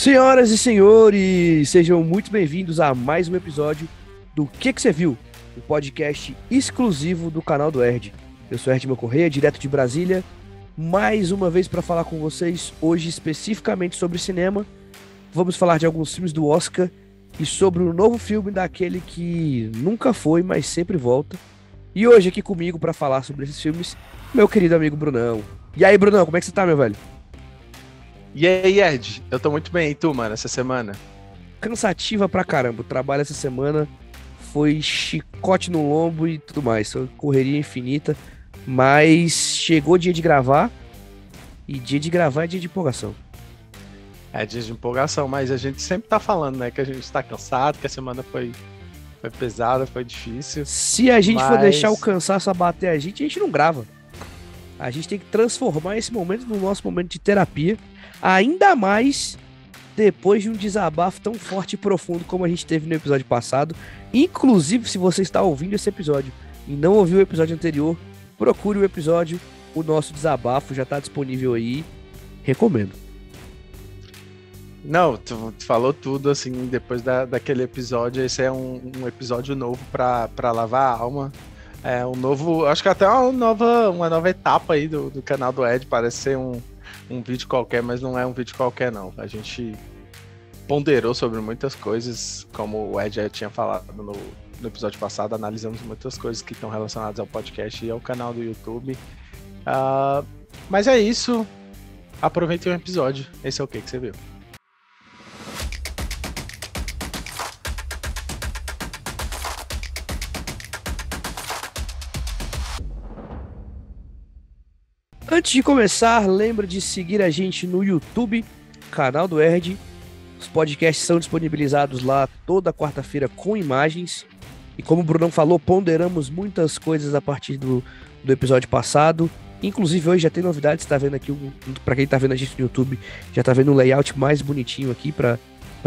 Senhoras e senhores, sejam muito bem-vindos a mais um episódio do Que Que Você Viu, o um podcast exclusivo do canal do Erd. Eu sou Erdman Correia, direto de Brasília, mais uma vez para falar com vocês, hoje especificamente sobre cinema. Vamos falar de alguns filmes do Oscar e sobre o novo filme daquele que nunca foi, mas sempre volta. E hoje aqui comigo para falar sobre esses filmes, meu querido amigo Brunão. E aí, Brunão, como é que você tá, meu velho? E aí, Ed? Eu tô muito bem, e tu, mano, essa semana? Cansativa pra caramba. O trabalho essa semana foi chicote no lombo e tudo mais. Foi correria infinita. Mas chegou o dia de gravar. E dia de gravar é dia de empolgação. É dia de empolgação, mas a gente sempre tá falando, né? Que a gente tá cansado, que a semana foi, foi pesada, foi difícil. Se a gente mas... for deixar o cansaço abater a gente, a gente não grava. A gente tem que transformar esse momento no nosso momento de terapia. Ainda mais depois de um desabafo tão forte e profundo como a gente teve no episódio passado. Inclusive, se você está ouvindo esse episódio e não ouviu o episódio anterior, procure o episódio. O nosso desabafo já está disponível aí. Recomendo. Não, tu, tu, falou tudo assim depois da, daquele episódio. Esse é um, um episódio novo para lavar a alma. É um novo. Acho que até uma nova, uma nova etapa aí do, do canal do Ed. Parece ser um, um vídeo qualquer, mas não é um vídeo qualquer, não. A gente ponderou sobre muitas coisas, como o Ed já tinha falado no, no episódio passado, analisamos muitas coisas que estão relacionadas ao podcast e ao canal do YouTube. Uh, mas é isso. Aproveitem o episódio. Esse é o que, que você viu. Antes de começar, lembra de seguir a gente no YouTube, canal do Erd. Os podcasts são disponibilizados lá toda quarta-feira com imagens. E como o Brunão falou, ponderamos muitas coisas a partir do, do episódio passado. Inclusive hoje já tem novidades, está vendo aqui, para quem está vendo a gente no YouTube, já está vendo um layout mais bonitinho aqui para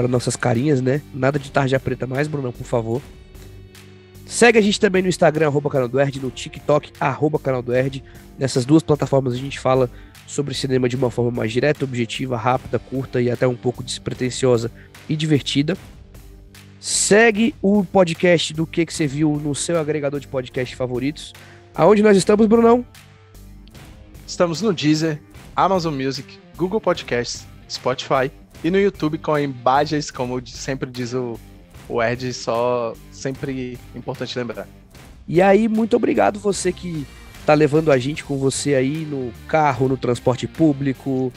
nossas carinhas, né? Nada de tarja preta mais, Brunão, por favor. Segue a gente também no Instagram, arroba canal do Erd, no TikTok, arroba canal do Erd. Nessas duas plataformas a gente fala sobre cinema de uma forma mais direta, objetiva, rápida, curta e até um pouco despretensiosa e divertida. Segue o podcast do que, que você viu no seu agregador de podcast favoritos. Aonde nós estamos, Brunão? Estamos no Deezer, Amazon Music, Google Podcasts, Spotify e no YouTube com imagens, como sempre diz o o Ed só sempre importante lembrar. E aí, muito obrigado você que tá levando a gente com você aí no carro, no transporte público,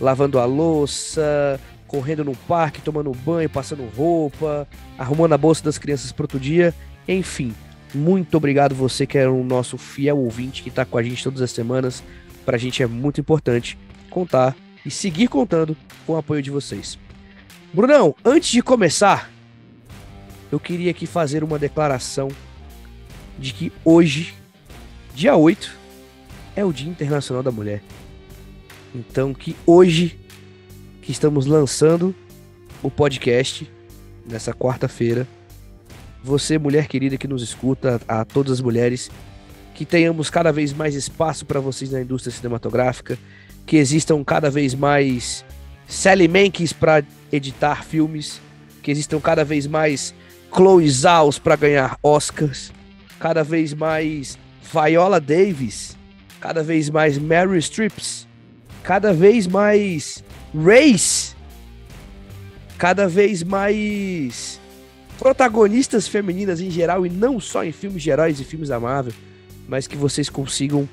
lavando a louça, correndo no parque, tomando banho, passando roupa, arrumando a bolsa das crianças para outro dia, enfim. Muito obrigado você que é o nosso fiel ouvinte que está com a gente todas as semanas. Para a gente é muito importante contar e seguir contando com o apoio de vocês. Brunão, antes de começar, eu queria aqui fazer uma declaração de que hoje, dia 8, é o Dia Internacional da Mulher. Então, que hoje, que estamos lançando o podcast, nessa quarta-feira, você, mulher querida que nos escuta, a todas as mulheres, que tenhamos cada vez mais espaço para vocês na indústria cinematográfica, que existam cada vez mais Sally Menkes para editar filmes, que existam cada vez mais Chloe Zhaos para ganhar Oscars, cada vez mais Viola Davis, cada vez mais Mary Streeps, cada vez mais Race, cada vez mais protagonistas femininas em geral e não só em filmes de heróis e filmes da Marvel, mas que vocês consigam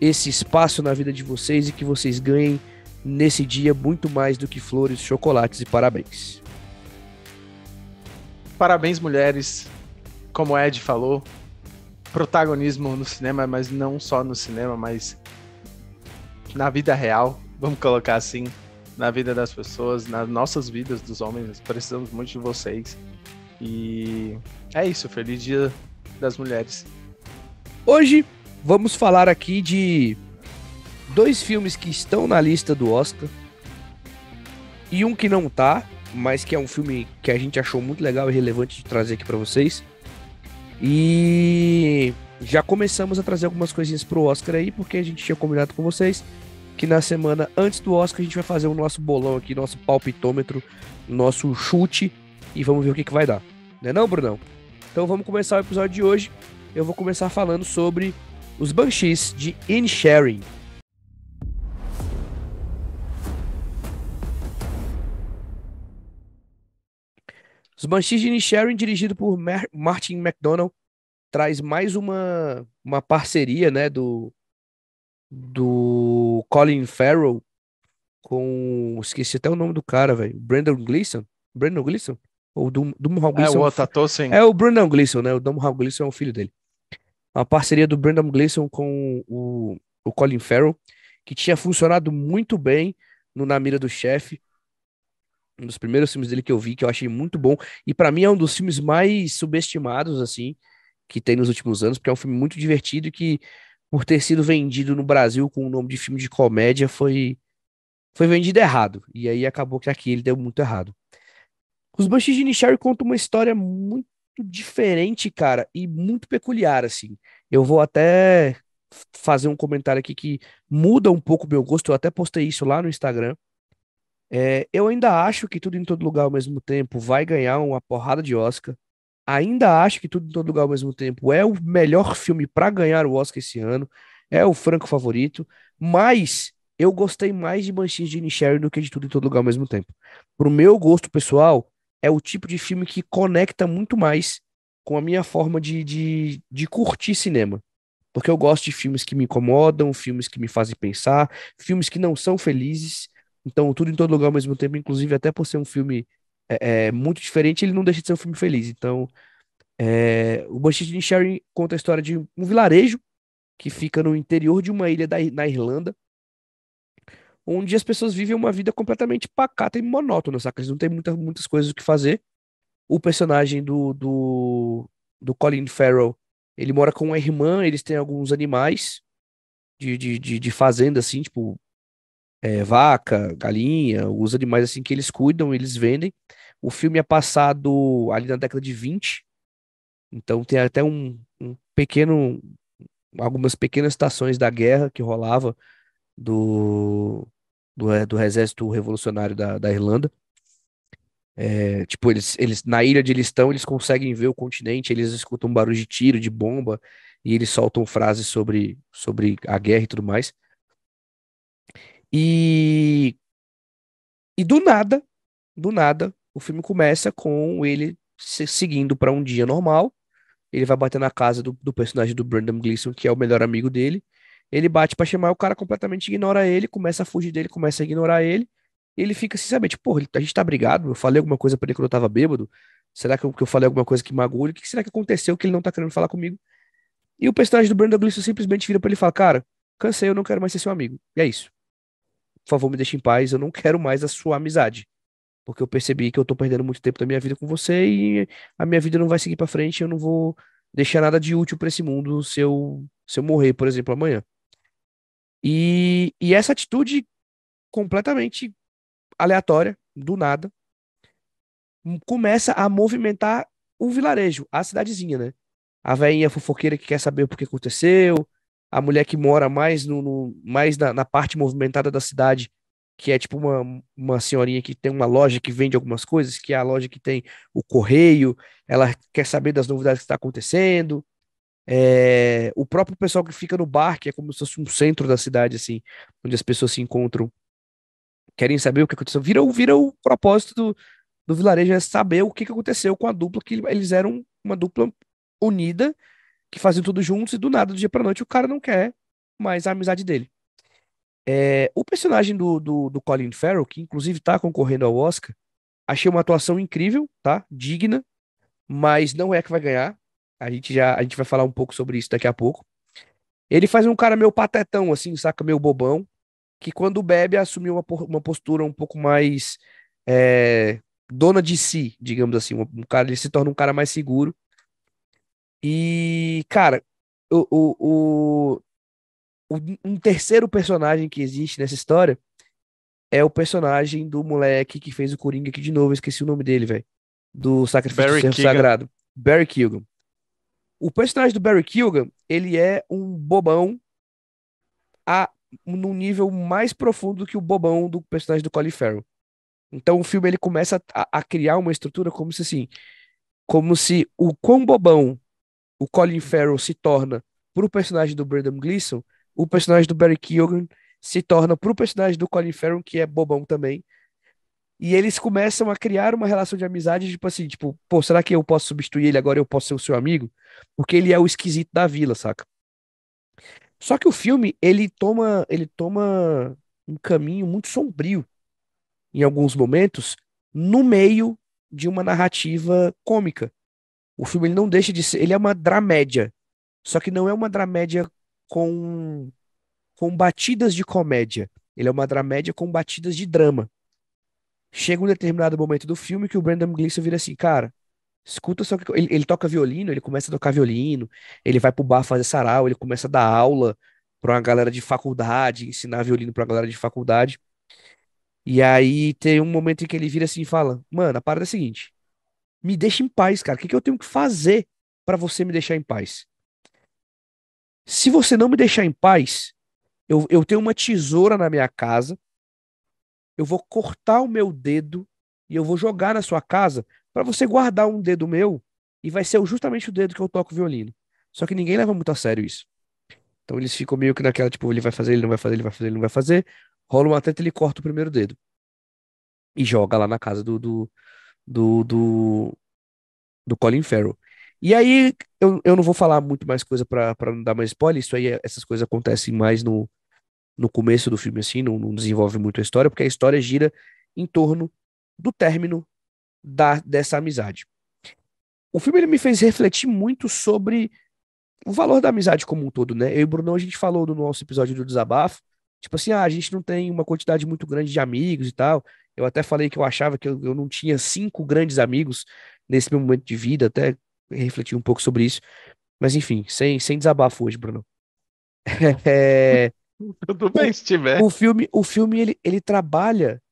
esse espaço na vida de vocês e que vocês ganhem nesse dia muito mais do que flores, chocolates e parabéns. Parabéns, mulheres. Como o Ed falou, protagonismo no cinema, mas não só no cinema, mas na vida real, vamos colocar assim, na vida das pessoas, nas nossas vidas dos homens. Precisamos muito de vocês. E é isso. Feliz Dia das Mulheres. Hoje vamos falar aqui de dois filmes que estão na lista do Oscar e um que não tá, mas que é um filme que a gente achou muito legal e relevante de trazer aqui para vocês. E já começamos a trazer algumas coisinhas pro Oscar aí, porque a gente tinha combinado com vocês que na semana antes do Oscar a gente vai fazer o nosso bolão aqui, nosso palpitômetro, nosso chute e vamos ver o que, que vai dar. Não é não, Brunão? Então vamos começar o episódio de hoje. Eu vou começar falando sobre os Banshees de Inisherin. Os Banshees de Inisherin, dirigido por Martin McDonald, traz mais uma, uma parceria, né, do, do Colin Farrell com, esqueci até o nome do cara, velho, Brandon Gleeson, Brandon Gleeson? Ou do, do Gleeson? É o outro ator, sim. É o Brandon Gleeson, né, o Domhnall Gleeson é o filho dele. Uma parceria do Brandon Gleeson com o, o Colin Farrell, que tinha funcionado muito bem no Na Mira do Chefe, um dos primeiros filmes dele que eu vi, que eu achei muito bom, e para mim é um dos filmes mais subestimados, assim, que tem nos últimos anos, porque é um filme muito divertido e que, por ter sido vendido no Brasil com o nome de filme de comédia, foi, foi vendido errado, e aí acabou que aqui ele deu muito errado. Os Banshees de Inisherin contam uma história muito diferente, cara, e muito peculiar, assim. Eu vou até fazer um comentário aqui que muda um pouco o meu gosto, eu até postei isso lá no Instagram, é, eu ainda acho que Tudo em Todo Lugar ao mesmo tempo vai ganhar uma porrada de Oscar. Ainda acho que Tudo em Todo Lugar ao mesmo tempo é o melhor filme para ganhar o Oscar esse ano. É o franco favorito. Mas eu gostei mais de Banshees de Inisherin do que de Tudo em Todo Lugar ao mesmo tempo. Pro meu gosto pessoal, é o tipo de filme que conecta muito mais com a minha forma de, de, de curtir cinema. Porque eu gosto de filmes que me incomodam, filmes que me fazem pensar, filmes que não são felizes então, tudo em todo lugar ao mesmo tempo, inclusive até por ser um filme é, é, muito diferente, ele não deixa de ser um filme feliz. Então, é, o Banshees de Inisherin conta a história de um vilarejo que fica no interior de uma ilha da, na Irlanda, onde as pessoas vivem uma vida completamente pacata e monótona, saca? Eles não têm muita, muitas coisas o que fazer. O personagem do, do, do Colin Farrell, ele mora com uma irmã, eles têm alguns animais de, de, de, de fazenda, assim, tipo é, vaca, galinha, os animais assim que eles cuidam, eles vendem. O filme é passado ali na década de 20, então tem até um, um pequeno, algumas pequenas estações da guerra que rolava do, do, é, do exército revolucionário da, da Irlanda. É, tipo, eles, eles na ilha onde eles estão, eles conseguem ver o continente, eles escutam barulho de tiro, de bomba, e eles soltam frases sobre, sobre a guerra e tudo mais. E, e do nada, do nada, o filme começa com ele se seguindo para um dia normal. Ele vai bater na casa do, do personagem do Brandon Gleeson, que é o melhor amigo dele. Ele bate para chamar, o cara completamente ignora ele, começa a fugir dele, começa a ignorar ele. Ele fica sem saber, tipo, a gente tá brigado, eu falei alguma coisa pra ele quando eu tava bêbado. Será que eu, que eu falei alguma coisa que magoou? O que será que aconteceu que ele não tá querendo falar comigo? E o personagem do Brandon Gleeson simplesmente vira pra ele e fala, cara, cansei, eu não quero mais ser seu amigo. E é isso por favor, me deixe em paz, eu não quero mais a sua amizade. Porque eu percebi que eu tô perdendo muito tempo da minha vida com você e a minha vida não vai seguir para frente, eu não vou deixar nada de útil para esse mundo se eu, se eu morrer, por exemplo, amanhã. E, e essa atitude completamente aleatória, do nada, começa a movimentar o vilarejo, a cidadezinha, né? A velhinha fofoqueira que quer saber o que aconteceu, a mulher que mora mais, no, no mais na, na, parte movimentada da cidade, que é tipo uma, uma senhorinha que tem uma loja que vende algumas coisas, que é a loja que tem o correio, ela quer saber das novidades que está acontecendo. É, o próprio pessoal que fica no bar, que é como se fosse um centro da cidade, assim, onde as pessoas se encontram, querem saber o que aconteceu. Vira, vira o propósito do, do vilarejo, é saber o que aconteceu com a dupla, que eles eram uma dupla unida que faziam tudo juntos e do nada, do dia pra noite, o cara não quer mais a amizade dele. É, o personagem do, do, do, Colin Farrell, que inclusive tá concorrendo ao Oscar, achei uma atuação incrível, tá? Digna, mas não é que vai ganhar. A gente já a gente vai falar um pouco sobre isso daqui a pouco. Ele faz um cara meio patetão, assim, saca? Meio bobão, que quando bebe assume uma, uma postura um pouco mais é, dona de si, digamos assim. Um cara, ele se torna um cara mais seguro e, cara, o, o, o, um terceiro personagem que existe nessa história é o personagem do moleque que fez o Coringa aqui de novo, esqueci o nome dele, velho. Do Sacrifício do Sagrado. Barry Kilgan. O personagem do Barry Kilgan, ele é um bobão a num nível mais profundo do que o bobão do personagem do Colin Farrell. Então o filme ele começa a, a criar uma estrutura como se assim, como se o quão bobão o Colin Farrell se torna pro personagem do Brendan Gleeson, o personagem do Barry Keoghan se torna pro personagem do Colin Farrell, que é bobão também. E eles começam a criar uma relação de amizade, tipo assim, tipo, pô, será que eu posso substituir ele agora eu posso ser o seu amigo? Porque ele é o esquisito da vila, saca? Só que o filme, ele toma, ele toma um caminho muito sombrio em alguns momentos, no meio de uma narrativa cômica. O filme ele não deixa de ser, ele é uma dramédia, só que não é uma dramédia com com batidas de comédia. Ele é uma dramédia com batidas de drama. Chega um determinado momento do filme que o Brandon Gleeson vira assim, cara, escuta só que ele, ele toca violino, ele começa a tocar violino, ele vai pro bar fazer sarau, ele começa a dar aula para uma galera de faculdade, ensinar violino para uma galera de faculdade. E aí tem um momento em que ele vira assim e fala: Mano, a parada é a seguinte. Me deixa em paz, cara. O que, que eu tenho que fazer para você me deixar em paz? Se você não me deixar em paz, eu, eu tenho uma tesoura na minha casa. Eu vou cortar o meu dedo e eu vou jogar na sua casa para você guardar um dedo meu e vai ser justamente o dedo que eu toco violino. Só que ninguém leva muito a sério isso. Então eles ficam meio que naquela, tipo, ele vai fazer, ele não vai fazer, ele vai fazer, ele não vai fazer. Rola uma treta, ele corta o primeiro dedo. E joga lá na casa do, do, do, do, do Colin Farrell. E aí, eu, eu não vou falar muito mais coisa para não dar mais spoiler, isso aí, essas coisas acontecem mais no, no começo do filme, assim, não, não desenvolve muito a história, porque a história gira em torno do término da, dessa amizade. O filme ele me fez refletir muito sobre o valor da amizade como um todo, né? Eu e o Bruno, a gente falou no nosso episódio do desabafo, tipo assim, ah, a gente não tem uma quantidade muito grande de amigos e tal. Eu até falei que eu achava que eu, eu não tinha cinco grandes amigos nesse meu momento de vida, até refleti um pouco sobre isso. Mas enfim, sem, sem desabafo hoje, Bruno. é, Tudo bem, se tiver. O filme, o filme ele, ele trabalha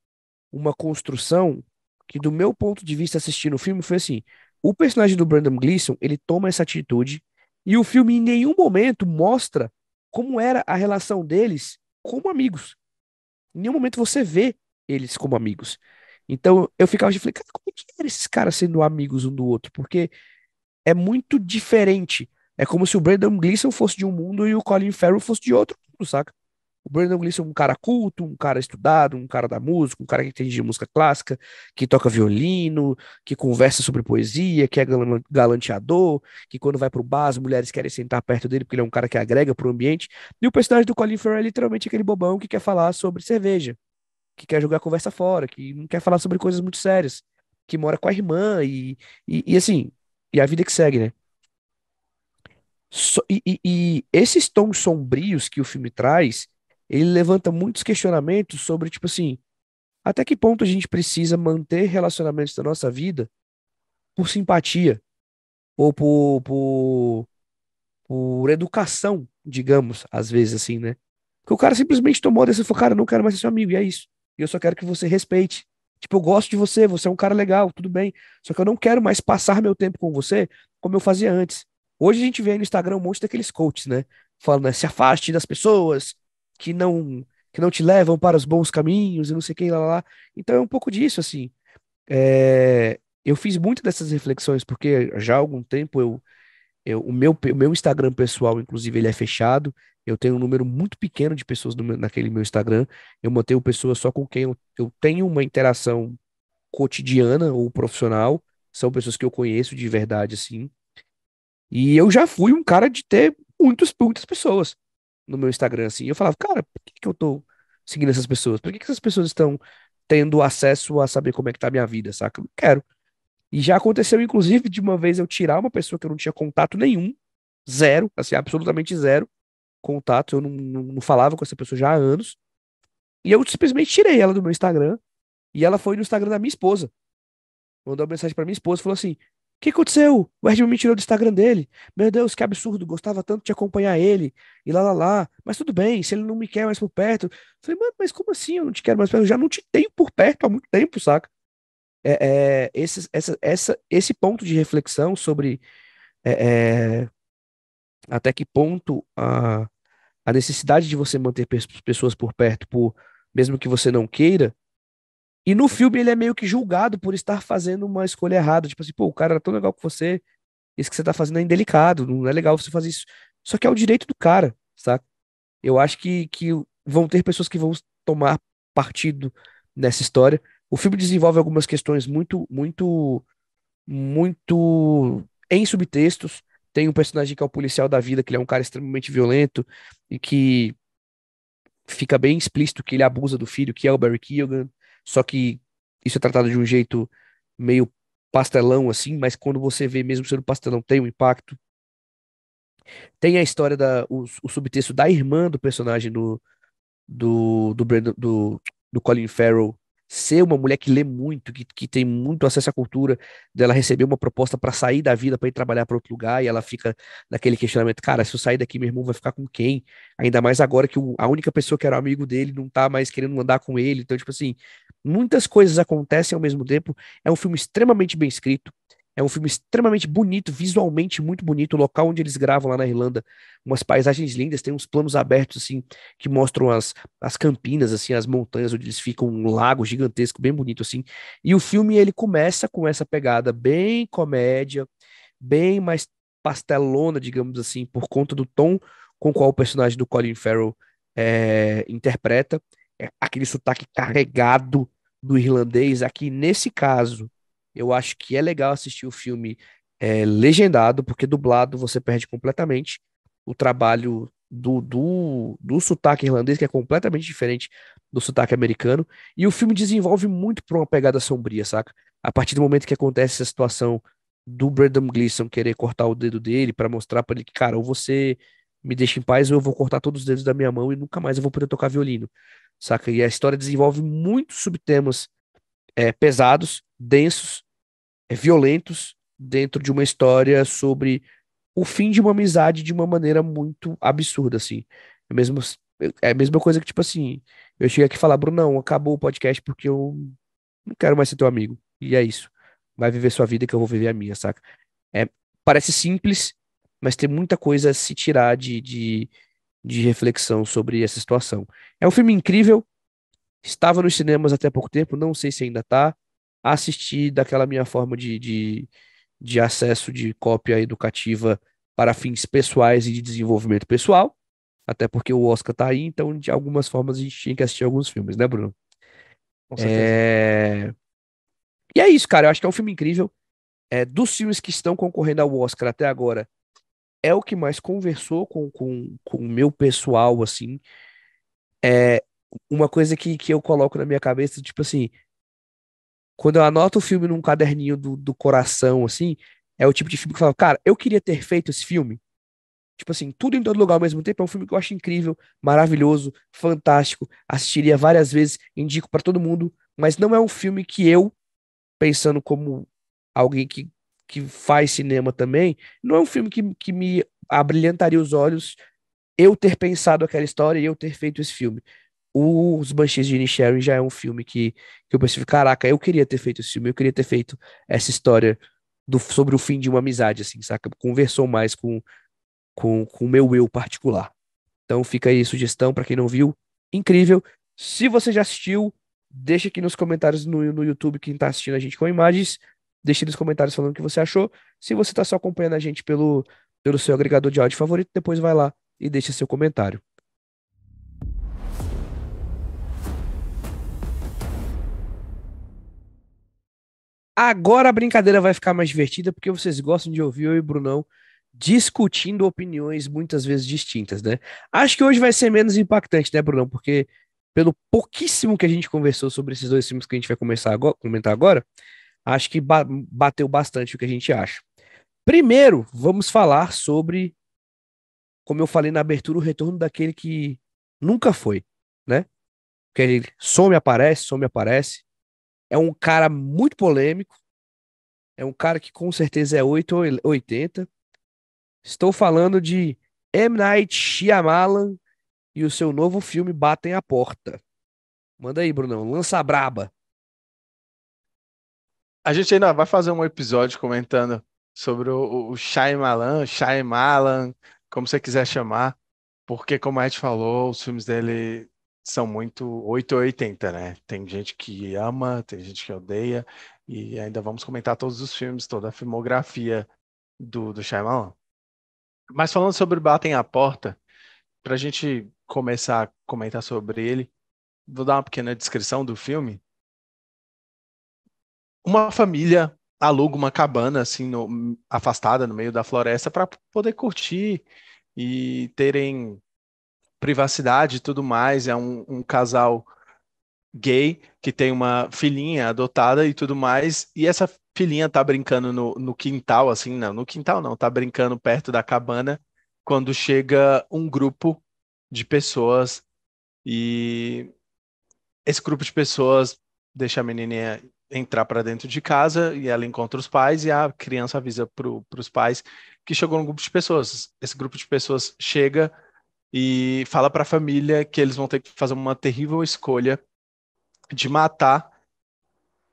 uma construção que, do meu ponto de vista assistindo o filme, foi assim: o personagem do Brandon Gleeson ele toma essa atitude e o filme em nenhum momento mostra como era a relação deles como amigos. Em nenhum momento você vê eles como amigos. Então eu ficava de falei, cara, como é que eram esses caras sendo amigos um do outro? Porque é muito diferente. É como se o Brandon Gleeson fosse de um mundo e o Colin Farrell fosse de outro mundo, saca? O Brandon Gleeson é um cara culto, um cara estudado, um cara da música, um cara que entende de música clássica, que toca violino, que conversa sobre poesia, que é galanteador, que quando vai pro bar as mulheres querem sentar perto dele porque ele é um cara que agrega pro ambiente. E o personagem do Colin Farrell é literalmente aquele bobão que quer falar sobre cerveja, que quer jogar conversa fora, que não quer falar sobre coisas muito sérias, que mora com a irmã e, e, e assim, e a vida que segue, né? So, e, e, e esses tons sombrios que o filme traz ele levanta muitos questionamentos sobre, tipo assim, até que ponto a gente precisa manter relacionamentos da nossa vida por simpatia ou por, por, por educação, digamos, às vezes assim, né? Que o cara simplesmente tomou a decisão e falou, cara, não quero mais ser seu amigo, e é isso. E eu só quero que você respeite. Tipo, eu gosto de você, você é um cara legal, tudo bem. Só que eu não quero mais passar meu tempo com você como eu fazia antes. Hoje a gente vê no Instagram um monte daqueles coaches, né? Falando, né, se afaste das pessoas, que não que não te levam para os bons caminhos e não sei o que lá, lá. Então é um pouco disso, assim. É, eu fiz muito dessas reflexões porque já há algum tempo eu, eu o, meu, o meu Instagram pessoal, inclusive, ele é fechado. Eu tenho um número muito pequeno de pessoas no, naquele meu Instagram. Eu mantenho pessoas só com quem eu, eu tenho uma interação cotidiana ou profissional. São pessoas que eu conheço de verdade, assim. E eu já fui um cara de ter muitos, muitas pessoas no meu Instagram, assim. Eu falava, cara, por que, que eu tô seguindo essas pessoas? Por que, que essas pessoas estão tendo acesso a saber como é que tá a minha vida, saca? Eu não quero. E já aconteceu, inclusive, de uma vez eu tirar uma pessoa que eu não tinha contato nenhum, zero, assim, absolutamente zero contato, eu não, não, não falava com essa pessoa já há anos, e eu simplesmente tirei ela do meu Instagram, e ela foi no Instagram da minha esposa. Mandou uma mensagem para minha esposa, falou assim: o que aconteceu? O Ed me tirou do Instagram dele. Meu Deus, que absurdo. Gostava tanto de acompanhar ele. E lá, lá, lá. Mas tudo bem, se ele não me quer mais por perto. falei, mano, mas como assim eu não te quero mais por perto? Eu já não te tenho por perto há muito tempo, saca? É, é, esse, essa, essa, esse ponto de reflexão sobre é, é, até que ponto a, a necessidade de você manter pessoas por perto, por mesmo que você não queira. E no filme ele é meio que julgado por estar fazendo uma escolha errada. Tipo assim, pô, o cara era tão legal com você, isso que você tá fazendo é indelicado, não é legal você fazer isso. Só que é o direito do cara, saca? Eu acho que, que vão ter pessoas que vão tomar partido nessa história. O filme desenvolve algumas questões muito, muito, muito em subtextos. Tem um personagem que é o policial da vida, que ele é um cara extremamente violento e que fica bem explícito que ele abusa do filho, que é o Barry Keoghan, só que isso é tratado de um jeito meio pastelão assim, mas quando você vê mesmo sendo pastelão tem um impacto. Tem a história da o, o subtexto da irmã do personagem do do do, Brandon, do, do Colin Farrell ser uma mulher que lê muito, que, que tem muito acesso à cultura, dela receber uma proposta para sair da vida para ir trabalhar para outro lugar, e ela fica naquele questionamento, cara, se eu sair daqui, meu irmão vai ficar com quem? Ainda mais agora que o, a única pessoa que era amigo dele não tá mais querendo andar com ele. Então, tipo assim, muitas coisas acontecem ao mesmo tempo. É um filme extremamente bem escrito, é um filme extremamente bonito, visualmente muito bonito. O local onde eles gravam lá na Irlanda, umas paisagens lindas, tem uns planos abertos assim que mostram as, as campinas, assim, as montanhas onde eles ficam, um lago gigantesco, bem bonito assim. E o filme ele começa com essa pegada bem comédia, bem mais pastelona, digamos assim, por conta do tom com qual o personagem do Colin Farrell é, interpreta. É aquele sotaque carregado do irlandês. Aqui, nesse caso, eu acho que é legal assistir o filme é, legendado, porque dublado você perde completamente o trabalho do, do, do sotaque irlandês, que é completamente diferente do sotaque americano. E o filme desenvolve muito para uma pegada sombria, saca? A partir do momento que acontece essa situação do Brandon Gleeson querer cortar o dedo dele para mostrar para ele que, cara, ou você me deixa em paz ou eu vou cortar todos os dedos da minha mão e nunca mais eu vou poder tocar violino, saca? E a história desenvolve muitos subtemas é, pesados, densos, violentos dentro de uma história sobre o fim de uma amizade de uma maneira muito absurda, assim. É, mesmo, é a mesma coisa que, tipo assim, eu cheguei aqui e falar, Brunão, acabou o podcast porque eu não quero mais ser teu amigo. E é isso. Vai viver sua vida que eu vou viver a minha, saca? É, parece simples, mas tem muita coisa a se tirar de, de, de reflexão sobre essa situação. É um filme incrível, estava nos cinemas até pouco tempo, não sei se ainda tá assistir daquela minha forma de, de, de acesso de cópia educativa para fins pessoais e de desenvolvimento pessoal, até porque o Oscar tá aí, então de algumas formas a gente tinha que assistir alguns filmes, né, Bruno? Com certeza. É... E é isso, cara, eu acho que é um filme incrível. É, dos filmes que estão concorrendo ao Oscar até agora, é o que mais conversou com, com, com o meu pessoal, assim. É uma coisa que, que eu coloco na minha cabeça, tipo assim, quando eu anoto o filme num caderninho do, do coração, assim, é o tipo de filme que eu falo, cara, eu queria ter feito esse filme. Tipo assim, tudo em todo lugar ao mesmo tempo. É um filme que eu acho incrível, maravilhoso, fantástico. Assistiria várias vezes, indico para todo mundo. Mas não é um filme que eu, pensando como alguém que, que faz cinema também, não é um filme que, que me abrilhantaria os olhos eu ter pensado aquela história e eu ter feito esse filme. Os Banshees de Inisherin já é um filme que, que eu pensei, caraca, eu queria ter feito esse filme, eu queria ter feito essa história do, sobre o fim de uma amizade, assim, saca? Conversou mais com com o meu eu particular. Então fica aí sugestão para quem não viu. Incrível. Se você já assistiu, deixa aqui nos comentários no, no YouTube quem está assistindo a gente com imagens. Deixa nos comentários falando o que você achou. Se você está só acompanhando a gente pelo, pelo seu agregador de áudio favorito, depois vai lá e deixa seu comentário. Agora a brincadeira vai ficar mais divertida porque vocês gostam de ouvir eu e o Brunão discutindo opiniões muitas vezes distintas, né? Acho que hoje vai ser menos impactante, né, Brunão? Porque pelo pouquíssimo que a gente conversou sobre esses dois filmes que a gente vai começar agora, comentar agora, acho que ba bateu bastante o que a gente acha. Primeiro, vamos falar sobre, como eu falei na abertura, o retorno daquele que nunca foi, né? Que ele some, aparece, some, aparece é um cara muito polêmico. É um cara que com certeza é 8 ou 80. Estou falando de M. Night Shyamalan e o seu novo filme Batem a Porta. Manda aí, Brunão. Lança a braba. A gente ainda vai fazer um episódio comentando sobre o, o Shyamalan, Shyamalan, como você quiser chamar. Porque, como a gente falou, os filmes dele são muito 8 ou 80, né? Tem gente que ama, tem gente que odeia, e ainda vamos comentar todos os filmes, toda a filmografia do, do Shyamalan. Mas falando sobre Batem a Porta, para a gente começar a comentar sobre ele, vou dar uma pequena descrição do filme. Uma família aluga uma cabana assim no, afastada no meio da floresta para poder curtir e terem privacidade e tudo mais. É um, um casal gay que tem uma filhinha adotada e tudo mais. E essa filhinha tá brincando no, no quintal, assim, não, no quintal não, tá brincando perto da cabana quando chega um grupo de pessoas e esse grupo de pessoas deixa a menininha entrar para dentro de casa e ela encontra os pais e a criança avisa para os pais que chegou um grupo de pessoas. Esse grupo de pessoas chega e fala para a família que eles vão ter que fazer uma terrível escolha de matar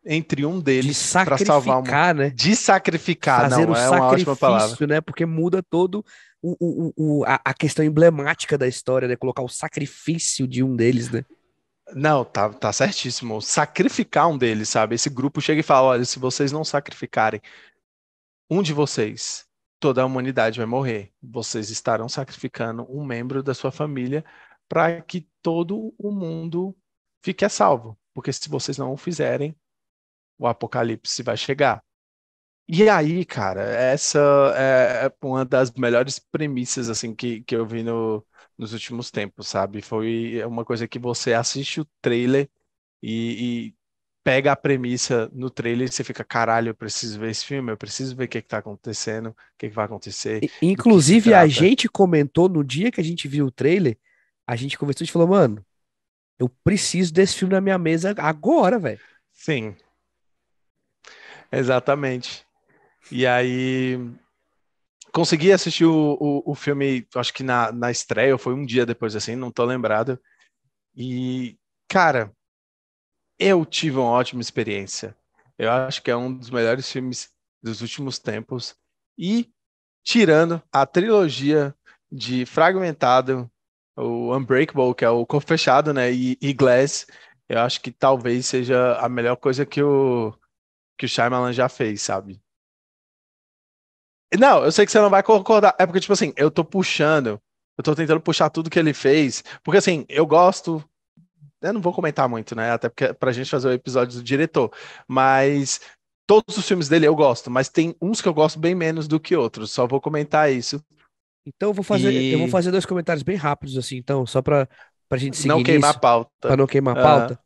entre um deles para salvar uma né? de sacrificar, Fazer não o é uma ótima palavra, né? Porque muda todo o, o, o, a, a questão emblemática da história, né? Colocar o sacrifício de um deles, né? Não, tá, tá certíssimo. Sacrificar um deles, sabe? Esse grupo chega e fala: olha, se vocês não sacrificarem um de vocês, toda a humanidade vai morrer. Vocês estarão sacrificando um membro da sua família para que todo o mundo fique a salvo. Porque se vocês não o fizerem, o apocalipse vai chegar. E aí, cara, essa é, é uma das melhores premissas assim que, que eu vi no, nos últimos tempos, sabe? Foi uma coisa que você assiste o trailer e, e pega a premissa no trailer e você fica, caralho, eu preciso ver esse filme, eu preciso ver o que, que tá acontecendo, o que, que vai acontecer. Inclusive, a gente comentou no dia que a gente viu o trailer, a gente conversou e falou, mano, eu preciso desse filme na minha mesa agora, velho. Sim. Exatamente. E aí consegui assistir o, o, o, filme, acho que na, na estreia, ou foi um dia depois assim, não tô lembrado. E, cara, eu tive uma ótima experiência. Eu acho que é um dos melhores filmes dos últimos tempos. E, tirando a trilogia de Fragmentado, o Unbreakable, que é o Corpo Fechado, né, e, e Glass, eu acho que talvez seja a melhor coisa que o, que o Shyamalan já fez, sabe? Não, eu sei que você não vai concordar. É porque, tipo assim, eu tô puxando, eu tô tentando puxar tudo que ele fez, porque assim, eu gosto. Eu não vou comentar muito, né? Até porque pra gente fazer o episódio do diretor. Mas todos os filmes dele eu gosto, mas tem uns que eu gosto bem menos do que outros. Só vou comentar isso. Então eu vou fazer, e... eu vou fazer dois comentários bem rápidos, assim, então, só pra, pra gente seguir. Não queimar a pauta. Pra não queimar a pauta.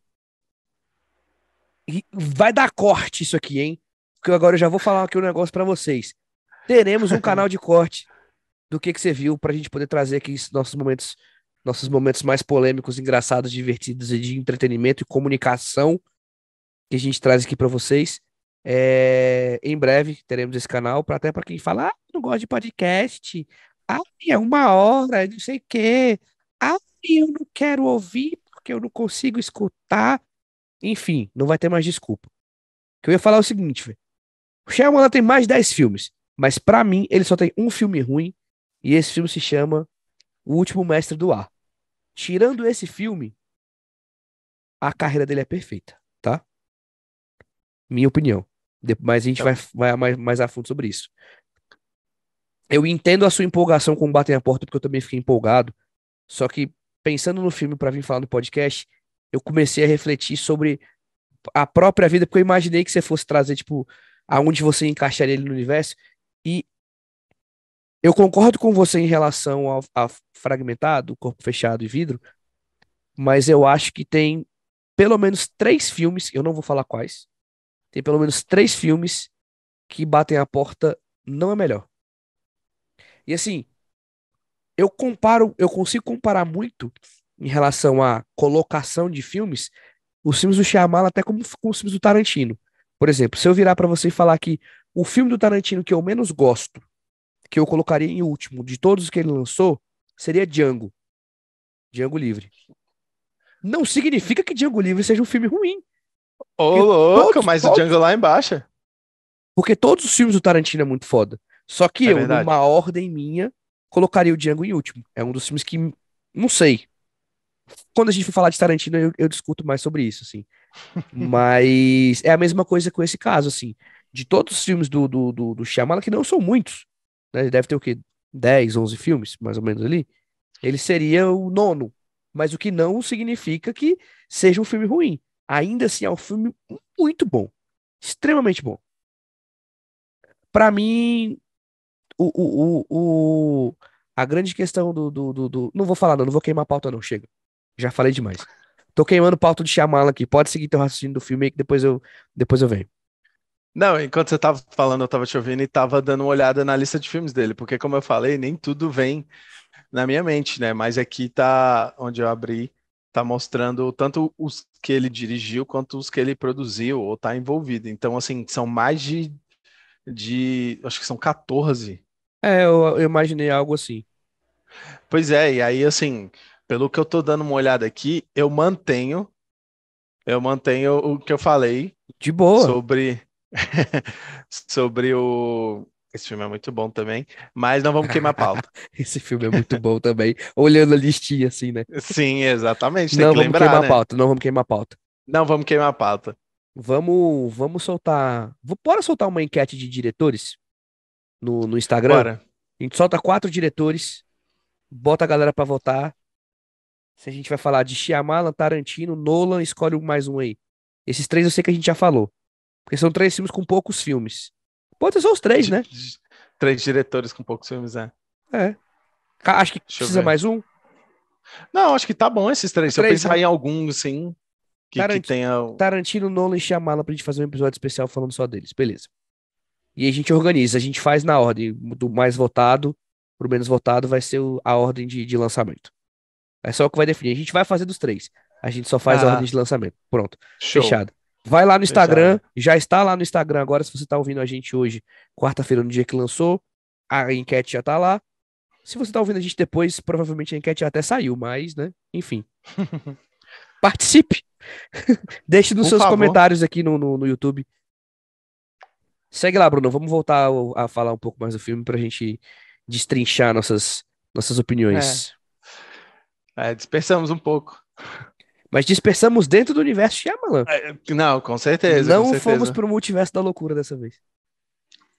E vai dar corte isso aqui, hein? Porque agora eu já vou falar aqui um negócio para vocês. Teremos um canal de corte do que, que você viu pra gente poder trazer aqui nossos momentos, nossos momentos mais polêmicos, engraçados, divertidos e de entretenimento e comunicação que a gente traz aqui para vocês. É, em breve teremos esse canal, para até para quem fala, ah, não gosto de podcast, ah, é uma hora, não sei o quê, ah, eu não quero ouvir porque eu não consigo escutar. Enfim, não vai ter mais desculpa. O que eu ia falar é o seguinte, velho. O Shyamalan tem mais de 10 filmes, mas para mim ele só tem um filme ruim e esse filme se chama O Último Mestre do Ar. Tirando esse filme, a carreira dele é perfeita, tá? Minha opinião. Mas a gente vai, vai mais, mais a fundo sobre isso. Eu entendo a sua empolgação com Batem a Porta, porque eu também fiquei empolgado. Só que, pensando no filme para vir falar no podcast, eu comecei a refletir sobre a própria vida, porque eu imaginei que você fosse trazer, tipo, aonde você encaixaria ele no universo. E eu concordo com você em relação ao, a fragmentado, corpo fechado e vidro, mas eu acho que tem pelo menos três filmes, eu não vou falar quais, tem pelo menos três filmes que batem a porta não é melhor. E assim, eu comparo, eu consigo comparar muito em relação à colocação de filmes, os filmes do Shyamalan até como com os filmes do Tarantino. Por exemplo, se eu virar para você e falar que o filme do Tarantino que eu menos gosto, que eu colocaria em último de todos os que ele lançou, seria Django. Django Livre. Não significa que Django Livre seja um filme ruim. Ô, louco, todos, mas todos, o Django lá embaixo. Porque todos os filmes do Tarantino é muito foda. Só que é eu, verdade. numa ordem minha, colocaria o Django em último. É um dos filmes que, não sei. Quando a gente for falar de Tarantino, eu, eu discuto mais sobre isso, assim. Mas é a mesma coisa com esse caso, assim. De todos os filmes do, do, do, do Shyamalan, que não são muitos, né? Deve ter o quê? 10, 11 filmes, mais ou menos ali. Ele seria o nono. Mas o que não significa que seja um filme ruim. Ainda assim, é um filme muito bom. Extremamente bom. Para mim, o, o, o, o, a grande questão do, do, do, do, Não vou falar, não, não vou queimar a pauta, não. Chega. Já falei demais. Tô queimando pauta de Shyamalan aqui. Pode seguir teu raciocínio do filme aí que depois eu, depois eu venho. Não, enquanto você tava falando, eu tava te ouvindo e tava dando uma olhada na lista de filmes dele, porque como eu falei, nem tudo vem na minha mente, né? Mas aqui tá onde eu abri, tá mostrando tanto os que ele dirigiu quanto os que ele produziu ou tá envolvido. Então, assim, são mais de, de acho que são 14. É, eu, eu imaginei algo assim. Pois é, e aí, assim, pelo que eu tô dando uma olhada aqui, eu mantenho, eu mantenho o que eu falei. De boa. Sobre, sobre o. Esse filme é muito bom também, mas não vamos queimar a pauta. Esse filme é muito bom também. Olhando a listinha assim, né? Sim, exatamente. não vamos lembrar, queimar né? a pauta, não vamos queimar a pauta. Não vamos queimar a pauta. Vamos, vamos soltar. Bora soltar uma enquete de diretores no, no Instagram? Bora. A gente solta quatro diretores, bota a galera pra votar. Se a gente vai falar de Shyamalan, Tarantino, Nolan, escolhe mais um aí. Esses três eu sei que a gente já falou. Porque são três filmes com poucos filmes. Pode ser só os três, né? Três diretores com poucos filmes, é. É. Acho que Deixa precisa mais um. Não, acho que tá bom esses três. Se eu pensar né? em algum, assim, que, que tenha. Tarantino, Nolan e Shyamalan pra gente fazer um episódio especial falando só deles. Beleza. E a gente organiza, a gente faz na ordem. Do mais votado pro menos votado vai ser a ordem de, de lançamento. É só o que vai definir. A gente vai fazer dos três. A gente só faz a Ah. ordem de lançamento. Pronto. Show. Fechado. Vai lá no. Instagram, já está lá no Instagram agora, se você está ouvindo a gente hoje, quarta-feira, no dia que lançou, a enquete já tá lá. Se você está ouvindo a gente depois, provavelmente a enquete já até saiu, mas, né, enfim. Participe! Deixe nos Por seus favor. comentários aqui no, no, no YouTube. Segue lá, Bruno. Vamos voltar a falar um pouco mais do filme pra gente destrinchar nossas, nossas opiniões. É, dispersamos um pouco. Mas dispersamos dentro do universo Shyamalan. É, Não, com certeza. Não com certeza. fomos pro multiverso da loucura dessa vez.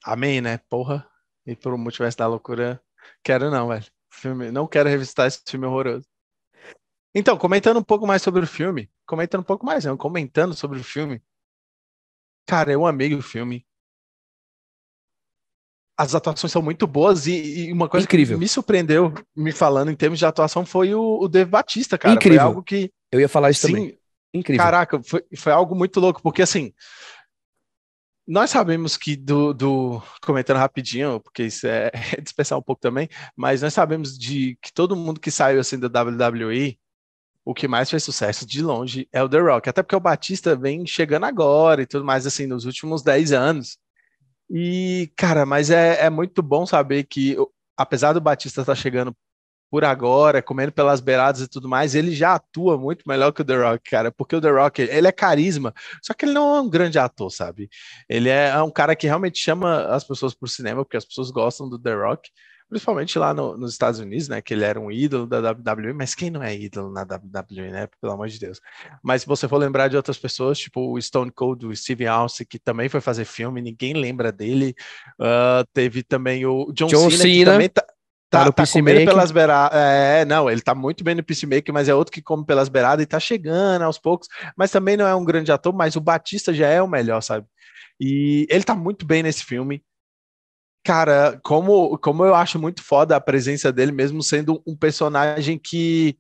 Amém, né? Porra. E pro multiverso da loucura. Quero não, velho. Filme... Não quero revisitar esse filme horroroso. Então, comentando um pouco mais sobre o filme. Comentando um pouco mais, não. Comentando sobre o filme. Cara, eu amei o filme. As atuações são muito boas e, e uma coisa Incrível. que me surpreendeu, me falando em termos de atuação, foi o, o Dave Batista, cara. Incrível. Foi algo que, Eu ia falar isso também. sim, Incrível. Caraca, foi, foi algo muito louco, porque assim, nós sabemos que do, do comentando rapidinho, porque isso é, é dispensar um pouco também, mas nós sabemos de que todo mundo que saiu assim da WWE, o que mais fez sucesso de longe é o The Rock, até porque o Batista vem chegando agora e tudo mais assim nos últimos 10 anos. E, cara, mas é, é muito bom saber que, apesar do Batista estar chegando por agora, comendo pelas beiradas e tudo mais, ele já atua muito melhor que o The Rock, cara, porque o The Rock, ele é carisma, só que ele não é um grande ator, sabe? Ele é um cara que realmente chama as pessoas pro cinema, porque as pessoas gostam do The Rock, principalmente lá no- nos Estados Unidos, né, que ele era um ídolo da WWE, mas quem não é ídolo na WWE, né, pelo amor de Deus. Mas se você for lembrar de outras pessoas, tipo o Stone Cold, o Steve Austin, que também foi fazer filme, ninguém lembra dele, Ah, teve também o John, John Cena, que Cena. também tá, Tá Tá, tá comendo pelas beiradas. É, não, ele tá muito bem no Peacemaker, mas é outro que come pelas beiradas e tá chegando aos poucos. Mas também não é um grande ator, mas o Batista já é o melhor, sabe? E ele tá muito bem nesse filme. Cara, como, como eu acho muito foda a presença dele, mesmo sendo um personagem que,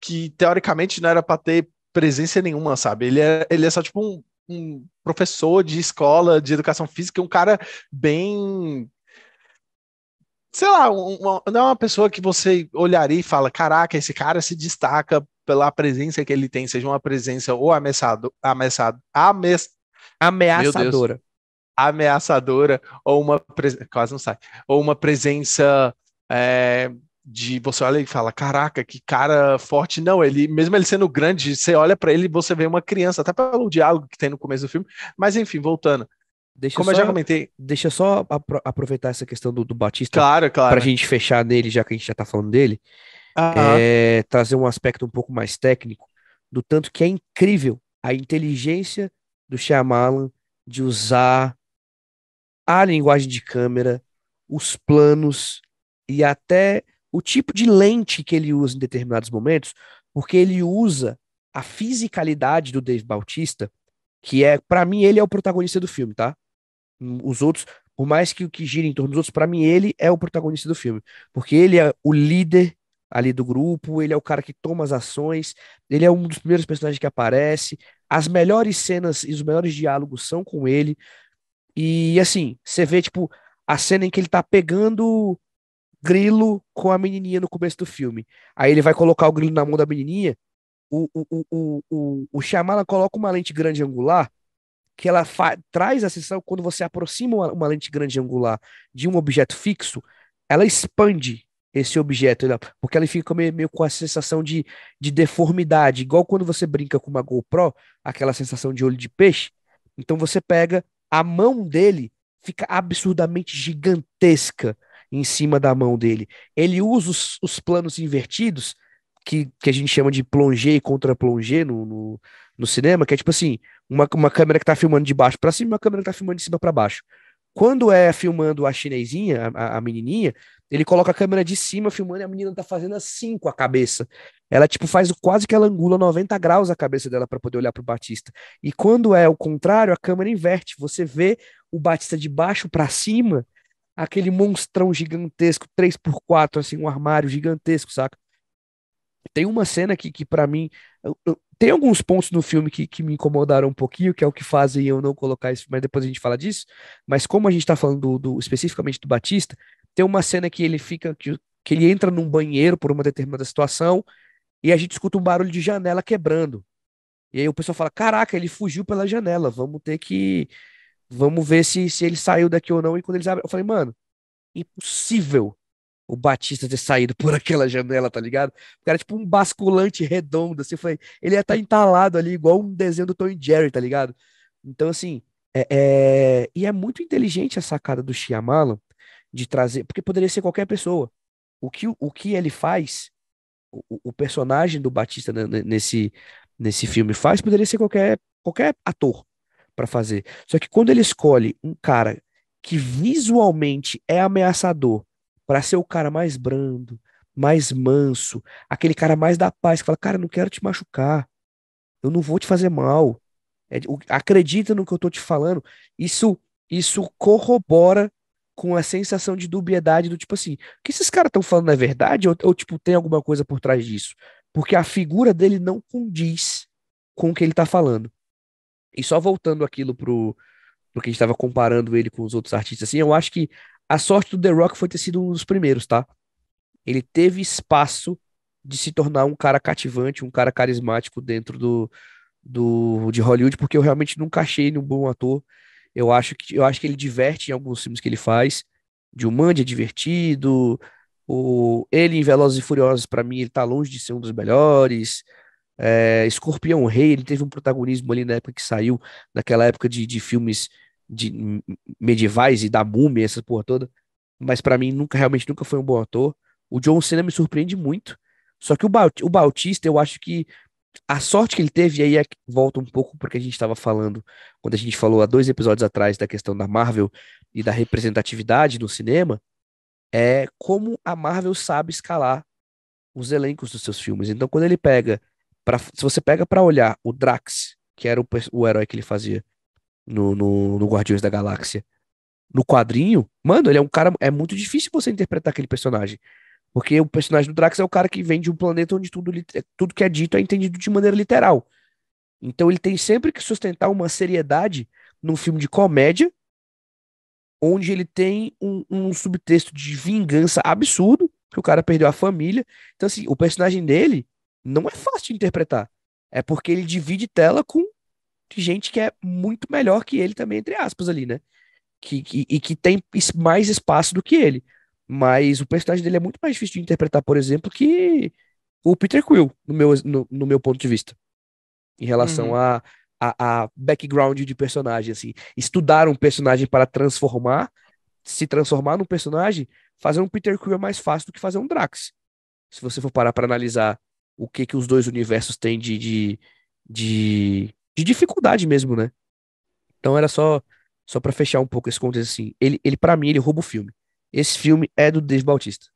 que teoricamente não era pra ter presença nenhuma, sabe? Ele é, ele é só tipo um, um professor de escola de educação física, um cara bem sei lá, um- uma- não é uma pessoa que você olharia e fala, caraca, esse cara se destaca pela presença que ele tem, seja uma presença ou ameaçado, ameaçado, ames, Ameaçadora. ameaçadora, ou uma quase não sai, ou uma presença é, de você olha e fala, caraca, que cara forte. Não, ele, mesmo ele sendo grande, você olha pra ele e você vê uma criança, até pelo diálogo que tem no começo do filme. Mas enfim, voltando. Deixa Como só, eu já comentei. Deixa só apro aproveitar essa questão do, do Batista Claro, claro. pra gente fechar nele, já que a gente já tá falando dele. É, trazer um aspecto um pouco mais técnico do tanto que é incrível a inteligência do Shyamalan de usar a linguagem de câmera, os planos e até o tipo de lente que ele usa em determinados momentos, porque ele usa a fisicalidade do Dave Bautista, que é, pra mim, ele é o protagonista do filme, tá? Os outros, por mais que o que gira em torno dos outros, pra mim, ele é o protagonista do filme, porque ele é o líder ali do grupo, ele é o cara que toma as ações, ele é um dos primeiros personagens que aparece, as melhores cenas e os melhores diálogos são com ele, e assim, você vê, tipo, a cena em que ele tá pegando grilo com a menininha no começo do filme, aí ele vai colocar o grilo na mão da menininha, o, o, o, o, o, o coloca uma lente grande angular, que ela traz a sensação, quando você aproxima uma, uma lente grande angular de um objeto fixo, ela expande esse objeto, ela- porque ela fica meio, meio com a sensação de, de deformidade, igual quando você brinca com uma GoPro, aquela sensação de olho de peixe. Então você pega a mão dele, fica absurdamente gigantesca em cima da mão dele. Ele usa os, os planos invertidos, que, que a gente chama de plongé e contra-plongé no, no, no cinema, que é tipo assim, uma, uma câmera que tá filmando de baixo para cima uma câmera que tá filmando de cima para baixo. Quando é filmando a chinesinha, a, a menininha, ele coloca a câmera de cima filmando e a menina tá fazendo assim com a cabeça. Ela, tipo, faz quase que ela angula 90 graus a cabeça dela para poder olhar pro Batista. E quando é o contrário, a câmera inverte. Você vê o Batista de baixo para cima, aquele monstrão gigantesco, 3x4, assim, um armário gigantesco, saca? Tem uma cena que, que para mim. tem alguns pontos no filme que, que me incomodaram um pouquinho, que é o que fazem eu não colocar isso, mas depois a gente fala disso. Mas como a gente tá falando do, do- especificamente do Batista, tem uma cena que ele fica. Que, que ele entra num banheiro por uma determinada situação e a gente escuta um barulho de janela quebrando. E aí o pessoal fala: Caraca, ele fugiu pela janela, vamos ter que. Vamos ver se, se ele saiu daqui ou não. E quando eles abrem, eu falei, mano, impossível o Batista ter saído por aquela janela, tá ligado? O cara é tipo um basculante redondo, assim, foi, ele ia estar entalado ali, igual um desenho do Tom Jerry, tá ligado? Então, assim, é, é- e é muito inteligente a sacada do Shyamalan de trazer, porque poderia ser qualquer pessoa. O que, o que ele faz, o, o personagem do Batista ne- ne- nesse, nesse filme faz, poderia ser qualquer, qualquer ator pra fazer. Só que quando ele escolhe um cara que visualmente é ameaçador, para ser o cara mais brando, mais manso, aquele cara mais da paz, que fala, cara, não quero te machucar, eu não vou te fazer mal. É, o- acredita no que eu tô te falando. Isso, isso corrobora com a sensação de dubiedade do tipo assim, o que esses caras estão falando é verdade ou, ou, tipo tem alguma coisa por trás disso? Porque a figura dele não condiz com o que ele tá falando. E só voltando aquilo pro, pro que a gente tava comparando ele com os outros artistas, assim, eu acho que a sorte do The Rock foi ter sido um dos primeiros, tá? Ele teve espaço de se tornar um cara cativante, um cara carismático dentro do, do de Hollywood, porque eu realmente nunca achei ele um bom ator. Eu acho que eu acho que ele diverte em alguns filmes que ele faz. Jumanji é divertido. O, ele em Velozes e Furiosos, pra mim, ele tá longe de ser um dos melhores. É, Escorpião Rei, ele teve um protagonismo ali na época que saiu, naquela época de, de filmes de medievais e da múmia, essa porra toda. Mas pra mim nunca realmente nunca foi um bom ator. O John Cena me surpreende muito. Só que o, Baut- o Bautista, eu acho que a sorte que ele teve, e aí é volta um pouco porque a gente estava falando, quando a gente falou há dois episódios atrás da questão da Marvel e da representatividade no cinema, é como a Marvel sabe escalar os elencos dos seus filmes. Então, quando ele pega, pra, se você pega pra olhar o Drax, que era o, o herói que ele fazia no, no, no Guardiões da Galáxia, no quadrinho, mano, ele é um cara. É muito difícil você interpretar aquele personagem. Porque o personagem do Drax é o cara que vem de um planeta onde tudo, lit- tudo que é dito é entendido de maneira literal. Então ele tem sempre que sustentar uma seriedade num filme de comédia, onde ele tem um, um subtexto de vingança absurdo, que o cara perdeu a família. Então, assim, o personagem dele não é fácil de interpretar. É porque ele divide tela com gente que é muito melhor que ele também, entre aspas, ali, né? Que, que- e que tem mais espaço do que ele. Mas o personagem dele é muito mais difícil de interpretar, por exemplo, que o Peter Quill, no meu, no, no meu ponto de vista. Em relação Uhum. a, a, a background de personagem, assim. Estudar um personagem para transformar, se transformar num personagem, fazer um Peter Quill é mais fácil do que fazer um Drax. Se você for parar para analisar o que que os dois universos têm de, de, de, de dificuldade mesmo, né? Então era só só para fechar um pouco esse contexto assim. Ele, ele para mim, ele rouba o filme. Esse filme é do Dave Bautista.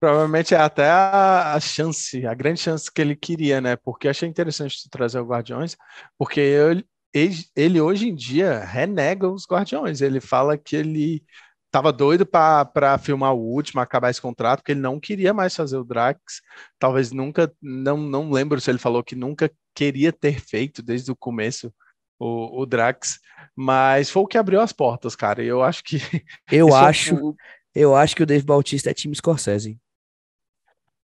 Provavelmente é até a, a, chance, a grande chance que ele queria, né? Porque achei interessante trazer o Guardiões, porque ele, ele hoje em dia renega os Guardiões. Ele fala que ele estava doido para filmar o último, acabar esse contrato, porque ele não queria mais fazer o Drax. Talvez nunca, não, não lembro se ele falou que nunca queria ter feito desde o começo o, o Drax, mas foi o que abriu as portas, cara. E eu acho que. Eu é acho. Eu acho que o Dave Bautista é time Scorsese.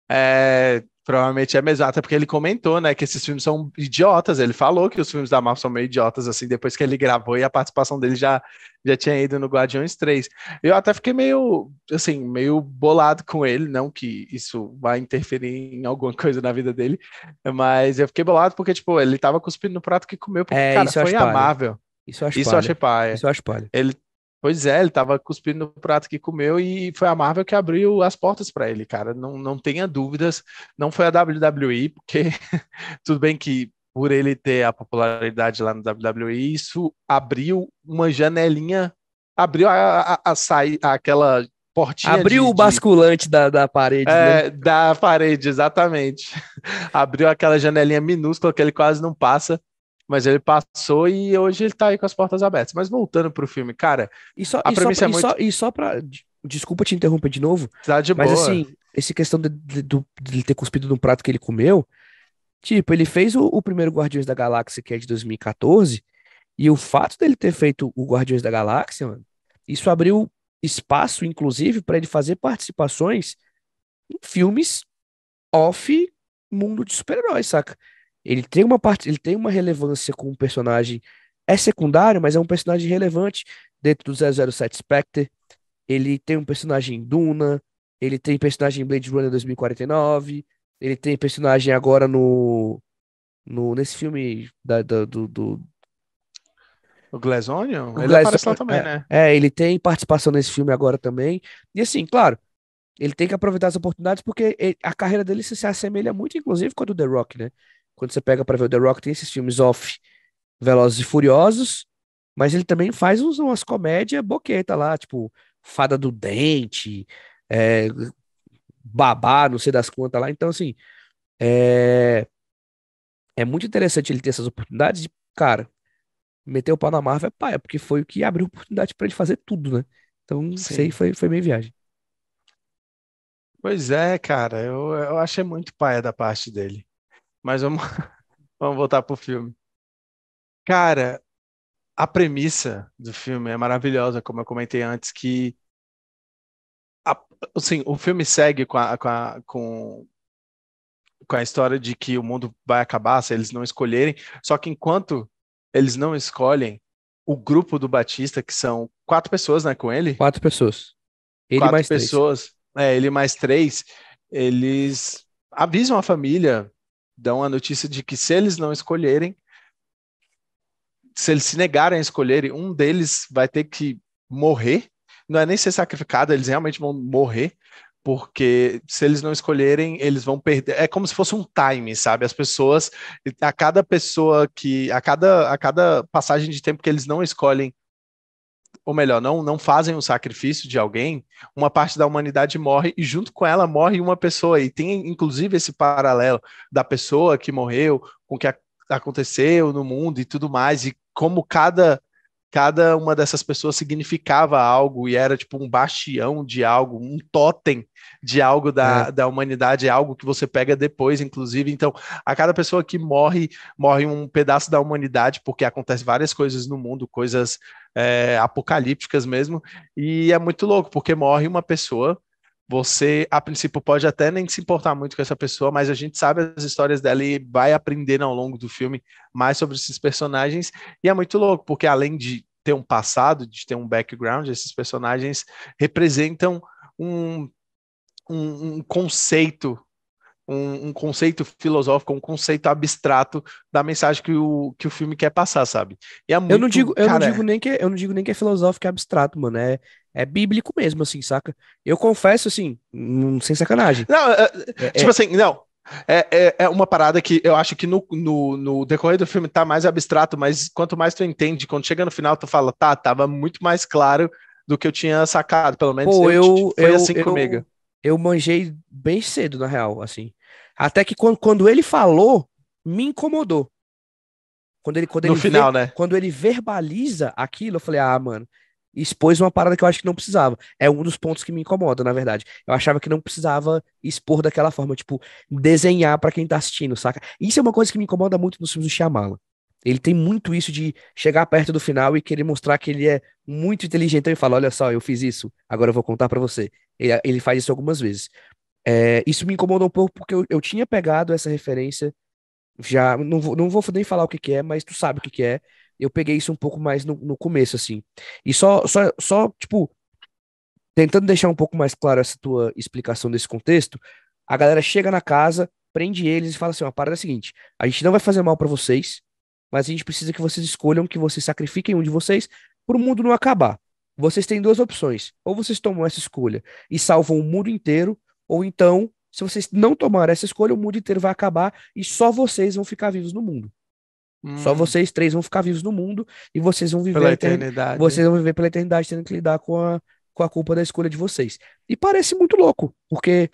É, provavelmente é mesmo, até porque ele comentou, né, que esses filmes são idiotas. Ele falou que os filmes da Marvel são meio idiotas, assim, depois que ele gravou e a participação dele já, já tinha ido no Guardiões 3. Eu até fiquei meio, assim, meio bolado com ele, não que isso vai interferir em alguma coisa na vida dele, mas eu fiquei bolado porque, tipo, ele tava cuspindo no prato que comeu, porque, é, cara, foi amável. Isso eu acho Isso eu achei paia. Isso eu acho paia. Ele Pois é, ele tava cuspindo no prato que comeu e foi a Marvel que abriu as portas para ele, cara. Não, não tenha dúvidas, não foi a WWE, porque tudo bem que por ele ter a popularidade lá no WWE, isso abriu uma janelinha, abriu a, a, a sair aquela portinha. Abriu de, o basculante de... da, da parede. É, né? da parede, exatamente. abriu aquela janelinha minúscula que ele quase não passa mas ele passou e hoje ele tá aí com as portas abertas. Mas voltando pro filme, cara, e só, a e premissa só, é muito... E só, e só pra... Desculpa te interromper de novo, tá de mas boa. assim, essa questão de, de, de, ele ter cuspido no prato que ele comeu, tipo, ele fez o, o primeiro Guardiões da Galáxia, que é de 2014, e o fato dele ter feito o Guardiões da Galáxia, mano, isso abriu espaço, inclusive, para ele fazer participações em filmes off mundo de super-heróis, saca? Ele tem uma parte, ele tem uma relevância com o personagem. É secundário, mas é um personagem relevante dentro do 007 Spectre. Ele tem um personagem em Duna, ele tem personagem em Blade Runner 2049, ele tem personagem agora no, no nesse filme da, da do, do o Glass Onion? O ele Glass, aparece lá também, é, né? É, ele tem participação nesse filme agora também. E assim, claro, ele tem que aproveitar as oportunidades porque ele, a carreira dele se, se assemelha muito, inclusive, com a do The Rock, né? Quando você pega para ver o The Rock, tem esses filmes off, Velozes e Furiosos, mas ele também faz uns, umas comédias boqueta lá, tipo Fada do Dente, é, Babá, não sei das quantas lá. Então, assim, é, é muito interessante ele ter essas oportunidades de, cara, meter o pau na Marvel é paia, porque foi o que abriu oportunidade para ele fazer tudo, né? Então, Sim. sei, foi, foi meio viagem. Pois é, cara, eu, eu achei muito paia da parte dele. Mas vamos, vamos voltar pro filme. Cara, a premissa do filme é maravilhosa, como eu comentei antes, que a, assim, o filme segue com a, com, a, com, com a história de que o mundo vai acabar se eles não escolherem, só que enquanto eles não escolhem, o grupo do Batista, que são quatro pessoas, né, com ele? Quatro pessoas. Ele quatro mais pessoas, três. é, ele mais três, eles avisam a família dão a notícia de que se eles não escolherem, se eles se negarem a escolherem, um deles vai ter que morrer. Não é nem ser sacrificado, eles realmente vão morrer, porque se eles não escolherem, eles vão perder. É como se fosse um time, sabe? As pessoas, a cada pessoa que, a cada, a cada passagem de tempo que eles não escolhem ou melhor, não, não fazem o sacrifício de alguém, uma parte da humanidade morre e junto com ela morre uma pessoa. E tem inclusive esse paralelo da pessoa que morreu com o que aconteceu no mundo e tudo mais, e como cada cada uma dessas pessoas significava algo e era tipo um bastião de algo, um totem de algo da, é. da humanidade, é algo que você pega depois, inclusive. Então, a cada pessoa que morre, morre um pedaço da humanidade, porque acontece várias coisas no mundo, coisas é, apocalípticas mesmo, e é muito louco, porque morre uma pessoa. Você, a princípio, pode até nem se importar muito com essa pessoa, mas a gente sabe as histórias dela e vai aprendendo ao longo do filme mais sobre esses personagens. E é muito louco, porque além de ter um passado, de ter um background, esses personagens representam um, um, um conceito um, um, conceito filosófico, um conceito abstrato da mensagem que o, que o filme quer passar, sabe? É muito, eu não digo, eu cara, não digo nem que eu não digo nem que é filosófico, é abstrato, mano. É, é bíblico mesmo, assim, saca? Eu confesso, assim, sem sacanagem. Não, é, é, tipo é, assim, não. É, é, é, uma parada que eu acho que no, no, no, decorrer do filme tá mais abstrato, mas quanto mais tu entende, quando chega no final, tu fala, tá, tava muito mais claro do que eu tinha sacado, pelo menos Pô, eu, eu, foi eu, assim eu, comigo. Eu manjei bem cedo, na real, assim. Até que quando, quando ele falou, me incomodou. Quando ele, quando no ele final, ver, né? Quando ele verbaliza aquilo, eu falei, ah, mano, expôs uma parada que eu acho que não precisava. É um dos pontos que me incomoda, na verdade. Eu achava que não precisava expor daquela forma, tipo, desenhar para quem tá assistindo, saca? Isso é uma coisa que me incomoda muito nos filmes do Shyamalan. Ele tem muito isso de chegar perto do final e querer mostrar que ele é muito inteligente e falar, olha só, eu fiz isso, agora eu vou contar para você. Ele, ele, faz isso algumas vezes. É, isso me incomodou um pouco porque eu, eu tinha pegado essa referência, já, não vou, não vou nem falar o que, que é, mas tu sabe o que, que é, eu peguei isso um pouco mais no, no começo, assim. E só, só, só, tipo, tentando deixar um pouco mais claro essa tua explicação desse contexto, a galera chega na casa, prende eles e fala assim: a parada é a seguinte, a gente não vai fazer mal para vocês, mas a gente precisa que vocês escolham, que vocês sacrifiquem um de vocês para o mundo não acabar. Vocês têm duas opções. Ou vocês tomam essa escolha e salvam o mundo inteiro, ou então, se vocês não tomarem essa escolha, o mundo inteiro vai acabar e só vocês vão ficar vivos no mundo. Hum. Só vocês três vão ficar vivos no mundo e vocês vão viver pela eternidade. Vocês vão viver pela eternidade tendo que lidar com a, com a culpa da escolha de vocês. E parece muito louco, porque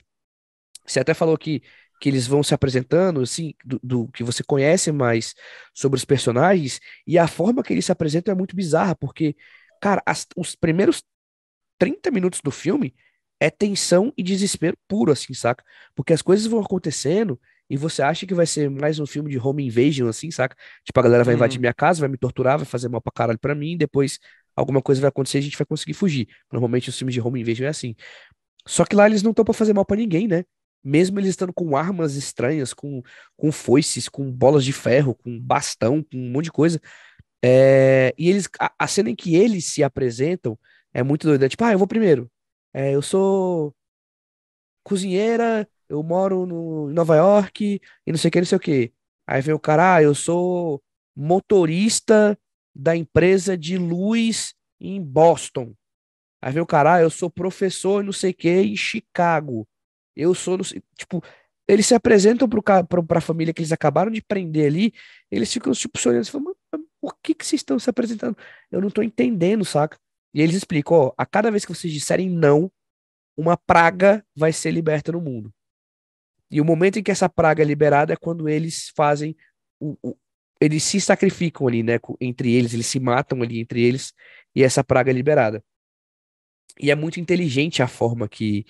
você até falou que, que eles vão se apresentando, assim, do, do, que você conhece mais sobre os personagens, e a forma que eles se apresentam é muito bizarra, porque, cara, as, os primeiros 30 minutos do filme é tensão e desespero puro, assim, saca? Porque as coisas vão acontecendo e você acha que vai ser mais um filme de home invasion, assim, saca? Tipo, a galera vai invadir uhum. minha casa, vai me torturar, vai fazer mal pra caralho pra mim, depois alguma coisa vai acontecer e a gente vai conseguir fugir. Normalmente os filmes de home invasion é assim. Só que lá eles não estão pra fazer mal para ninguém, né? Mesmo eles estando com armas estranhas, com, com foices, com bolas de ferro, com bastão, com um monte de coisa. É... E eles, a, a, cena em que eles se apresentam é muito doida. É tipo, ah, eu vou primeiro. É, eu sou cozinheira eu moro no, em Nova York e não sei o que, não sei o que. Aí vem o cara, ah, eu sou motorista da empresa de luz em Boston. Aí vem o cara, ah, eu sou professor não sei o que em Chicago. Eu sou, tipo, eles se apresentam para a família que eles acabaram de prender ali, eles ficam tipo olhando e falam, por que que vocês estão se apresentando? Eu não estou entendendo, saca? E eles explicam, ó, a cada vez que vocês disserem não, uma praga vai ser liberta no mundo. E o momento em que essa praga é liberada é quando eles fazem o, o eles se sacrificam ali, né, entre eles, eles se matam ali entre eles e essa praga é liberada. E é muito inteligente a forma que,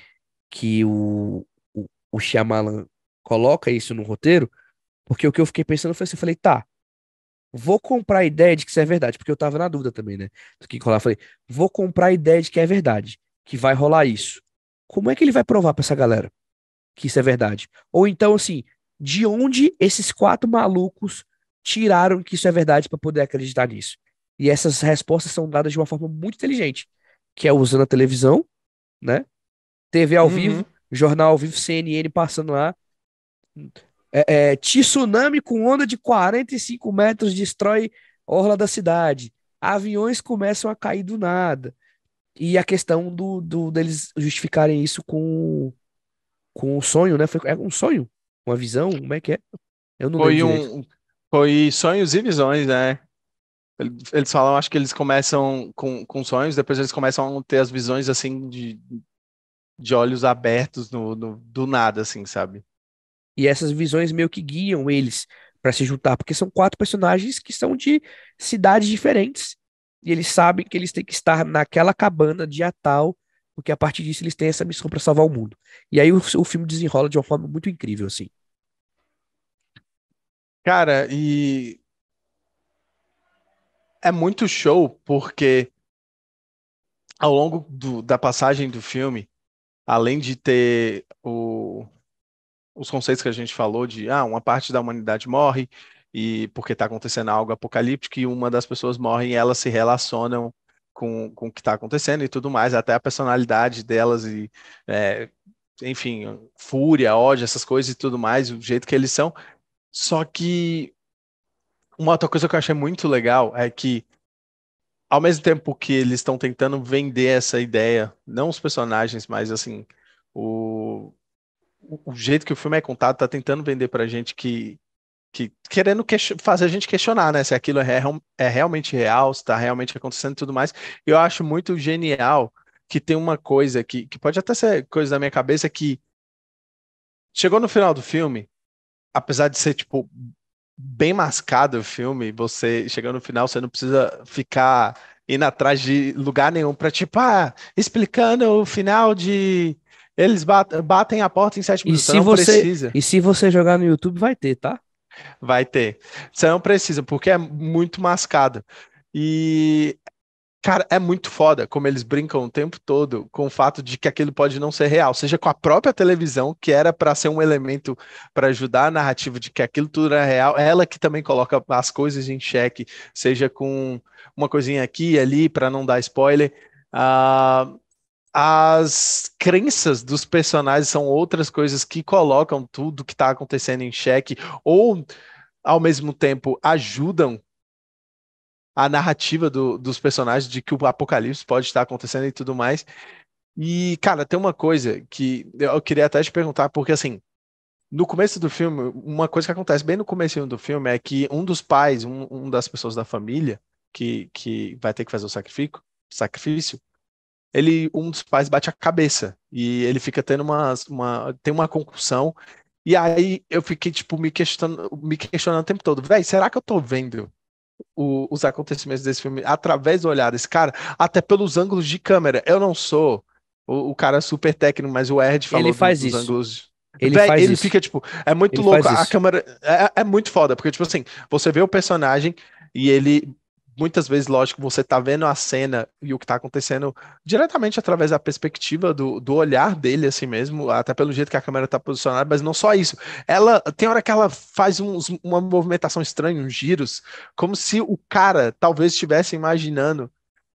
que o, o, o Shyamalan coloca isso no roteiro, porque o que eu fiquei pensando foi assim, eu falei, tá, vou comprar a ideia de que isso é verdade, porque eu tava na dúvida também, né, do que rolar, falei, vou comprar a ideia de que é verdade, que vai rolar isso. Como é que ele vai provar para essa galera? que isso é verdade. Ou então, assim, de onde esses quatro malucos tiraram que isso é verdade para poder acreditar nisso? E essas respostas são dadas de uma forma muito inteligente, que é usando a televisão, né? TV ao uhum. vivo, jornal ao vivo, CNN passando lá. É, é, tsunami com onda de 45 metros destrói orla da cidade. Aviões começam a cair do nada. E a questão do, do deles justificarem isso com com um sonho, né? Foi é um sonho, uma visão, como é que é? Eu não foi um, foi sonhos e visões, né? Eles falam, acho que eles começam com, com sonhos, depois eles começam a ter as visões assim de, de olhos abertos no, no do nada, assim, sabe? E essas visões meio que guiam eles para se juntar, porque são quatro personagens que são de cidades diferentes. E eles sabem que eles têm que estar naquela cabana dia tal porque a partir disso eles têm essa missão para salvar o mundo. E aí o, o filme desenrola de uma forma muito incrível, assim. Cara, e é muito show porque ao longo do, da passagem do filme, além de ter o, os conceitos que a gente falou de ah, uma parte da humanidade morre e porque está acontecendo algo apocalíptico e uma das pessoas morre e elas se relacionam com, com o que está acontecendo e tudo mais, até a personalidade delas e é, enfim, fúria, ódio, essas coisas e tudo mais, o jeito que eles são. Só que uma outra coisa que eu achei muito legal é que, ao mesmo tempo que eles estão tentando vender essa ideia, não os personagens, mas assim, o, o jeito que o filme é contado tá tentando vender pra gente que, que querendo fazer a gente questionar, né, se aquilo é, é realmente real, se tá realmente acontecendo e tudo mais. Eu acho muito genial que tem uma coisa que, que pode até ser coisa da minha cabeça que chegou no final do filme, apesar de ser tipo bem mascado o filme, você chegando no final, você não precisa ficar indo atrás de lugar nenhum para tipo, ah, explicando o final de eles batem a porta em sete minutos. E se você, precisa. E se você jogar no YouTube, vai ter, tá? Vai ter. Você não precisa, porque é muito mascado. E Cara, é muito foda como eles brincam o tempo todo com o fato de que aquilo pode não ser real, seja com a própria televisão, que era para ser um elemento para ajudar a narrativa de que aquilo tudo era real, ela que também coloca as coisas em xeque, seja com uma coisinha aqui e ali para não dar spoiler. Uh, as crenças dos personagens são outras coisas que colocam tudo que está acontecendo em xeque, ou ao mesmo tempo ajudam a narrativa do, dos personagens de que o apocalipse pode estar acontecendo e tudo mais. E, cara, tem uma coisa que eu queria até te perguntar, porque assim, no começo do filme, uma coisa que acontece bem no começo do filme é que um dos pais, um, um das pessoas da família, que, que vai ter que fazer o sacrifício, sacrifício, ele, um dos pais bate a cabeça e ele fica tendo uma, uma tem uma concussão e aí eu fiquei tipo me questionando, me questionando o tempo todo, velho, será que eu tô vendo o, os acontecimentos desse filme através do olhar desse cara, até pelos ângulos de câmera. Eu não sou o, o cara super técnico, mas o Erd falou ele faz dos, isso. ângulos. Ele, Véi, faz ele isso. fica, tipo, é muito ele louco. A câmera é, é muito foda, porque, tipo assim, você vê o personagem e ele muitas vezes, lógico, você tá vendo a cena e o que tá acontecendo diretamente através da perspectiva do, do olhar dele, assim mesmo, até pelo jeito que a câmera tá posicionada, mas não só isso. Ela tem hora que ela faz uns, uma movimentação estranha, uns giros, como se o cara talvez estivesse imaginando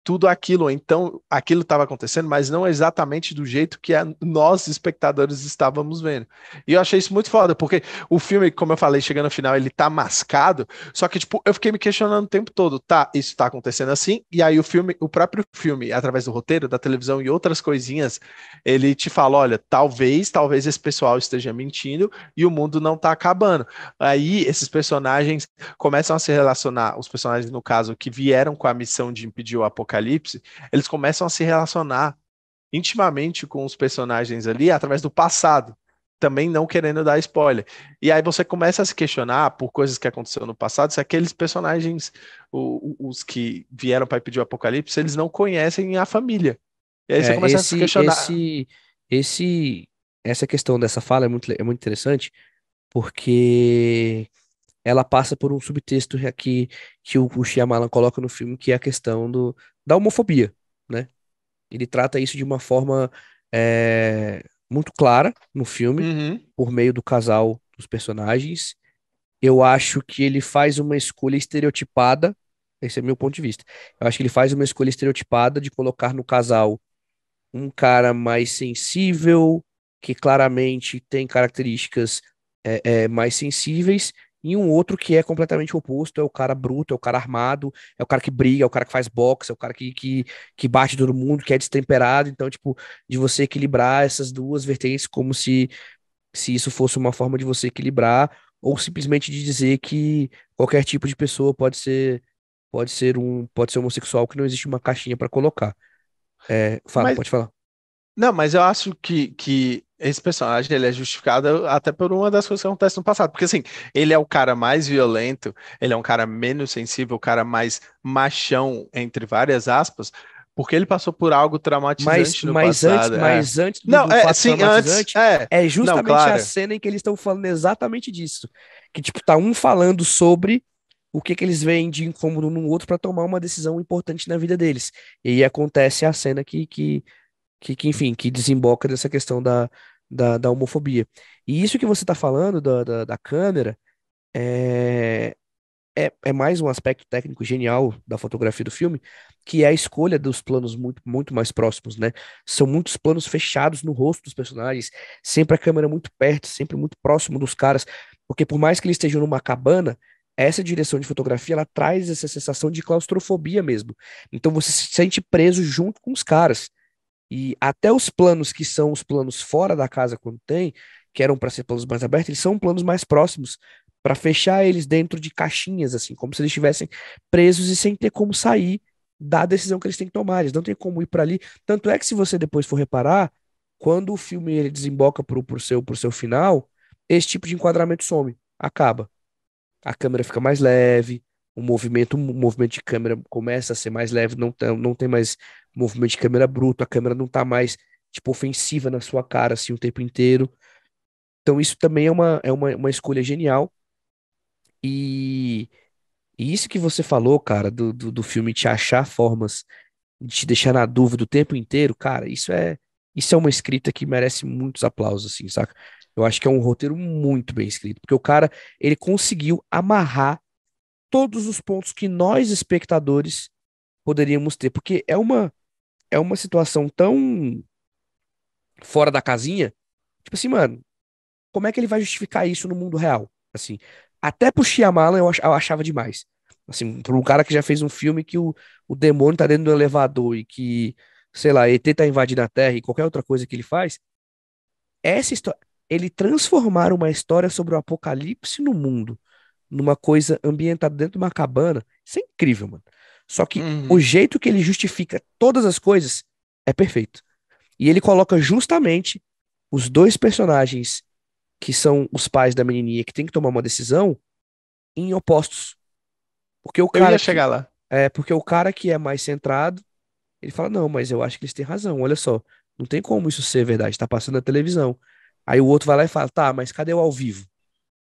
tudo aquilo. Então, aquilo estava acontecendo, mas não exatamente do jeito que a, nós, espectadores, estávamos vendo. E eu achei isso muito foda, porque o filme, como eu falei, chegando no final, ele tá mascado, só que, tipo, eu fiquei me questionando o tempo todo, tá, isso tá acontecendo assim, e aí o filme, o próprio filme, através do roteiro, da televisão e outras coisinhas, ele te fala, olha, talvez, talvez esse pessoal esteja mentindo e o mundo não tá acabando. Aí, esses personagens começam a se relacionar, os personagens, no caso, que vieram com a missão de impedir o apocalipse, Apocalipse, eles começam a se relacionar intimamente com os personagens ali através do passado, também não querendo dar spoiler. E aí você começa a se questionar por coisas que aconteceram no passado, se aqueles personagens, os que vieram para pedir o Apocalipse, eles não conhecem a família. E aí você é, começa esse, a se questionar. Esse, esse, essa questão dessa fala é muito, é muito interessante, porque ela passa por um subtexto aqui que o, o Shyamalan coloca no filme, que é a questão do, da homofobia, né? Ele trata isso de uma forma é, muito clara no filme, uhum. por meio do casal dos personagens. Eu acho que ele faz uma escolha estereotipada, esse é meu ponto de vista. Eu acho que ele faz uma escolha estereotipada de colocar no casal um cara mais sensível, que claramente tem características é, é, mais sensíveis, e um outro que é completamente oposto, é o cara bruto, é o cara armado, é o cara que briga, é o cara que faz boxe, é o cara que, que, que bate todo mundo, que é destemperado. Então, tipo, de você equilibrar essas duas vertentes como se, se isso fosse uma forma de você equilibrar, ou simplesmente de dizer que qualquer tipo de pessoa pode ser pode ser um pode ser homossexual que não existe uma caixinha para colocar. É, fala, Mas... pode falar. Não, mas eu acho que, que esse personagem ele é justificado até por uma das coisas que acontece no passado. Porque, assim, ele é o cara mais violento, ele é um cara menos sensível, o cara mais machão, entre várias aspas, porque ele passou por algo traumatizante mas, no mas passado. Antes, é. Mas antes do, não, do é, sim, antes, é, é justamente não, claro. a cena em que eles estão falando exatamente disso. Que, tipo, tá um falando sobre o que, que eles veem de incômodo no outro para tomar uma decisão importante na vida deles. E aí acontece a cena que, que que, que, enfim, que desemboca dessa questão da, da, da homofobia. E isso que você está falando da, da, da câmera é, é, é mais um aspecto técnico genial da fotografia do filme, que é a escolha dos planos muito, muito mais próximos, né? São muitos planos fechados no rosto dos personagens, sempre a câmera muito perto, sempre muito próximo dos caras, porque por mais que eles estejam numa cabana, essa direção de fotografia ela traz essa sensação de claustrofobia mesmo. Então você se sente preso junto com os caras. E até os planos que são os planos fora da casa quando tem, que eram para ser planos mais abertos, eles são planos mais próximos para fechar eles dentro de caixinhas assim, como se eles estivessem presos e sem ter como sair da decisão que eles têm que tomar. Eles não têm como ir para ali. Tanto é que se você depois for reparar, quando o filme ele desemboca pro, pro seu pro seu final, esse tipo de enquadramento some, acaba. A câmera fica mais leve, o movimento, o movimento de câmera começa a ser mais leve, não, não tem mais movimento de câmera bruto, a câmera não tá mais, tipo, ofensiva na sua cara, assim, o tempo inteiro. Então isso também é uma, é uma, uma escolha genial. E, e isso que você falou, cara, do, do, do filme te achar formas de te deixar na dúvida o tempo inteiro, cara, isso é, isso é uma escrita que merece muitos aplausos, assim, saca? Eu acho que é um roteiro muito bem escrito, porque o cara, ele conseguiu amarrar todos os pontos que nós, espectadores, poderíamos ter, porque é uma, é uma situação tão fora da casinha, tipo assim, mano, como é que ele vai justificar isso no mundo real? Assim, até pro Shyamalan eu, eu achava demais. Assim, para um cara que já fez um filme que o, o demônio tá dentro do elevador e que, sei lá, ET tá invadindo a Terra e qualquer outra coisa que ele faz, essa história, ele transformar uma história sobre o apocalipse no mundo numa coisa ambientada dentro de uma cabana, isso é incrível, mano. Só que uhum. o jeito que ele justifica todas as coisas é perfeito. E ele coloca justamente os dois personagens que são os pais da menininha que tem que tomar uma decisão em opostos. Porque o cara eu ia que, chegar lá. É, porque o cara que é mais centrado, ele fala: "Não, mas eu acho que eles têm razão. Olha só, não tem como isso ser verdade, tá passando na televisão". Aí o outro vai lá e fala: "Tá, mas cadê o ao vivo?"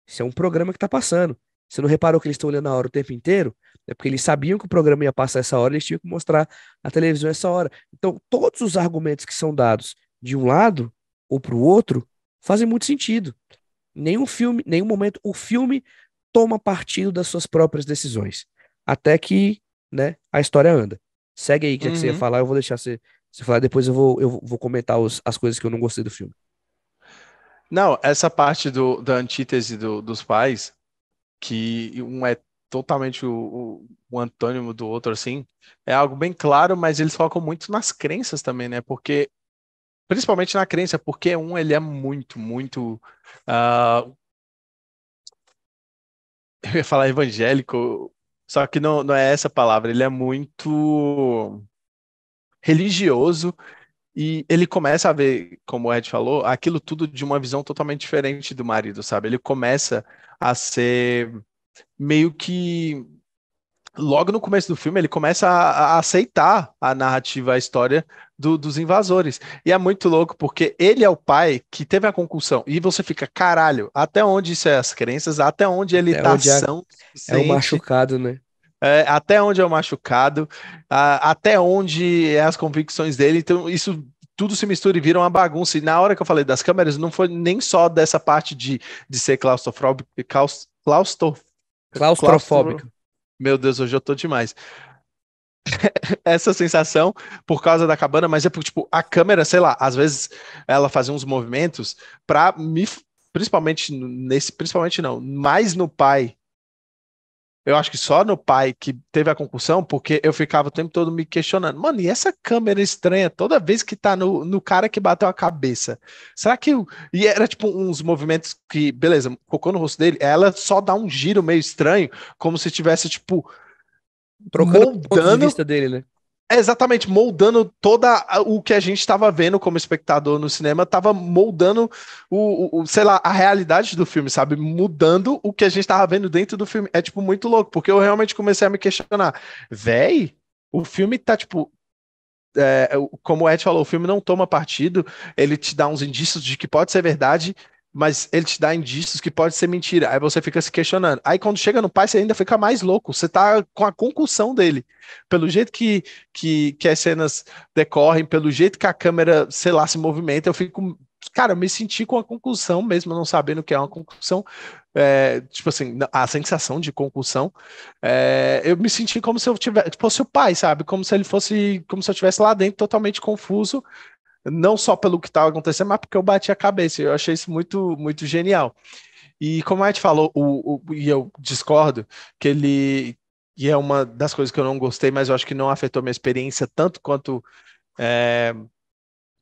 Isso é um programa que tá passando. Você não reparou que eles estão olhando a hora o tempo inteiro? É porque eles sabiam que o programa ia passar essa hora, eles tinham que mostrar a televisão essa hora. Então, todos os argumentos que são dados de um lado ou para o outro fazem muito sentido. Nenhum filme, nenhum momento o filme toma partido das suas próprias decisões. Até que, né, a história anda. Segue aí o que, uhum. que, você ia uhum. falar, eu vou deixar você, você falar, depois eu vou, eu vou comentar os, as coisas que eu não gostei do filme. Não, essa parte do, da antítese do, dos pais, que um é totalmente o, o, antônimo do outro, assim, é algo bem claro, mas eles focam muito nas crenças também, né? Porque principalmente na crença, porque um ele é muito, muito. Uh... Eu ia falar evangélico, só que não, não é essa palavra. Ele é muito religioso e ele começa a ver, como o Ed falou, aquilo tudo de uma visão totalmente diferente do marido, sabe? Ele começa a ser meio que logo no começo do filme, ele começa a, a aceitar a narrativa, a história do, dos invasores. E é muito louco, porque ele é o pai que teve a concussão. E você fica, caralho, até onde isso é as crenças, até onde ele até tá onde é, é o machucado, né? É, até onde é o machucado, a, até onde é as convicções dele. Então, isso tudo se mistura e vira uma bagunça. E na hora que eu falei das câmeras, não foi nem só dessa parte de, de ser claustrofóbico, claustro, claustrofóbico. Meu Deus, hoje eu tô demais. Essa sensação por causa da cabana, mas é porque, tipo, a câmera, sei lá, às vezes ela fazia uns movimentos pra me. Principalmente nesse. Principalmente não, mais no pai eu acho que só no pai que teve a concussão, porque eu ficava o tempo todo me questionando, mano, e essa câmera estranha toda vez que tá no, no cara que bateu a cabeça? Será que. E era tipo uns movimentos que, beleza, focou no rosto dele, ela só dá um giro meio estranho, como se tivesse, tipo. Trocando moldando... o ponto de vista dele, né? É exatamente, moldando toda o que a gente estava vendo como espectador no cinema, estava moldando o, o, sei lá, a realidade do filme, sabe? Mudando o que a gente estava vendo dentro do filme. É, tipo, muito louco, porque eu realmente comecei a me questionar. Véi, o filme tá, tipo, é, como o Ed falou, o filme não toma partido, ele te dá uns indícios de que pode ser verdade, mas ele te dá indícios que pode ser mentira. Aí você fica se questionando. Aí quando chega no pai, você ainda fica mais louco. Você tá com a concussão dele. Pelo jeito que, que, que as cenas decorrem, pelo jeito que a câmera, sei lá, se movimenta, eu fico. Cara, eu me senti com a concussão mesmo, não sabendo o que é uma concussão. é, tipo assim, a sensação de concussão, é, eu me senti como se eu tivesse, fosse o pai, sabe? Como se ele fosse, como se eu estivesse lá dentro totalmente confuso, não só pelo que estava acontecendo, mas porque eu bati a cabeça. Eu achei isso muito, muito genial. E como a gente falou, o, o, e eu discordo, que ele. E é uma das coisas que eu não gostei, mas eu acho que não afetou minha experiência tanto quanto é,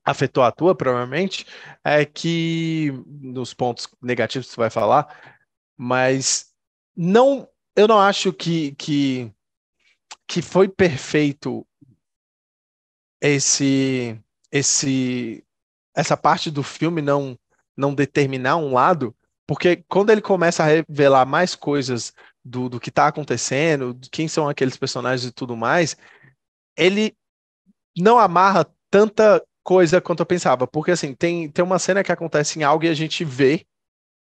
afetou a tua, provavelmente, é que nos pontos negativos que você vai falar, mas não, eu não acho que, que, que foi perfeito esse esse essa parte do filme não não determinar um lado, porque quando ele começa a revelar mais coisas do, do que está acontecendo, quem são aqueles personagens e tudo mais, ele não amarra tanta coisa quanto eu pensava. Porque assim, tem, tem uma cena que acontece em algo e a gente vê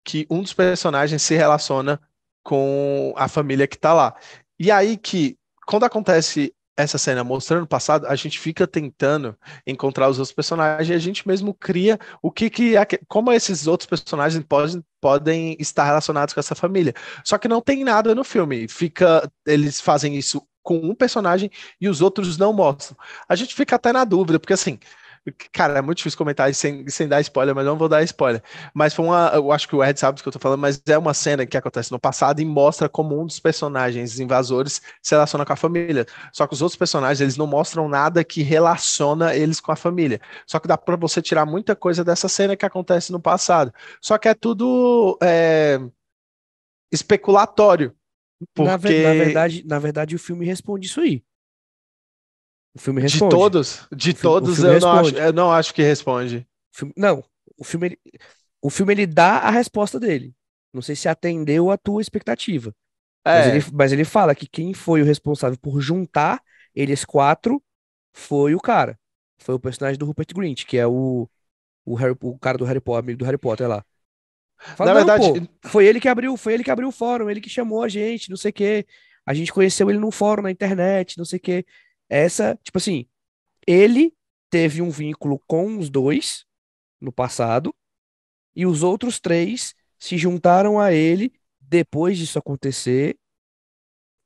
que um dos personagens se relaciona com a família que tá lá. E aí que, quando acontece essa cena mostrando o passado, a gente fica tentando encontrar os outros personagens e a gente mesmo cria o que que como esses outros personagens podem, podem estar relacionados com essa família. Só que não tem nada no filme. Fica eles fazem isso com um personagem e os outros não mostram. A gente fica até na dúvida, porque assim, Cara, é muito difícil comentar sem, sem dar spoiler, mas não vou dar spoiler. Mas foi uma. Eu acho que o Ed sabe do que eu tô falando, mas é uma cena que acontece no passado e mostra como um dos personagens invasores se relaciona com a família. Só que os outros personagens, eles não mostram nada que relaciona eles com a família. Só que dá pra você tirar muita coisa dessa cena que acontece no passado. Só que é tudo é, especulatório. Porque... Na, na, verdade, na verdade, o filme responde isso aí. O filme responde. De todos, de todos, eu, não acho, eu não acho que responde. O filme, não, o filme, ele, o filme ele dá a resposta dele. Não sei se atendeu a tua expectativa. É. Mas, ele, mas ele fala que quem foi o responsável por juntar eles quatro foi o cara. Foi o personagem do Rupert Grint, que é o, o, Harry, o cara do Harry Potter, amigo do Harry Potter lá. Fala, Na verdade, pô, foi ele que abriu, foi ele que abriu o fórum, ele que chamou a gente, não sei o quê. A gente conheceu ele num fórum na internet, não sei o quê. Essa, tipo assim, ele teve um vínculo com os dois no passado e os outros três se juntaram a ele depois disso acontecer.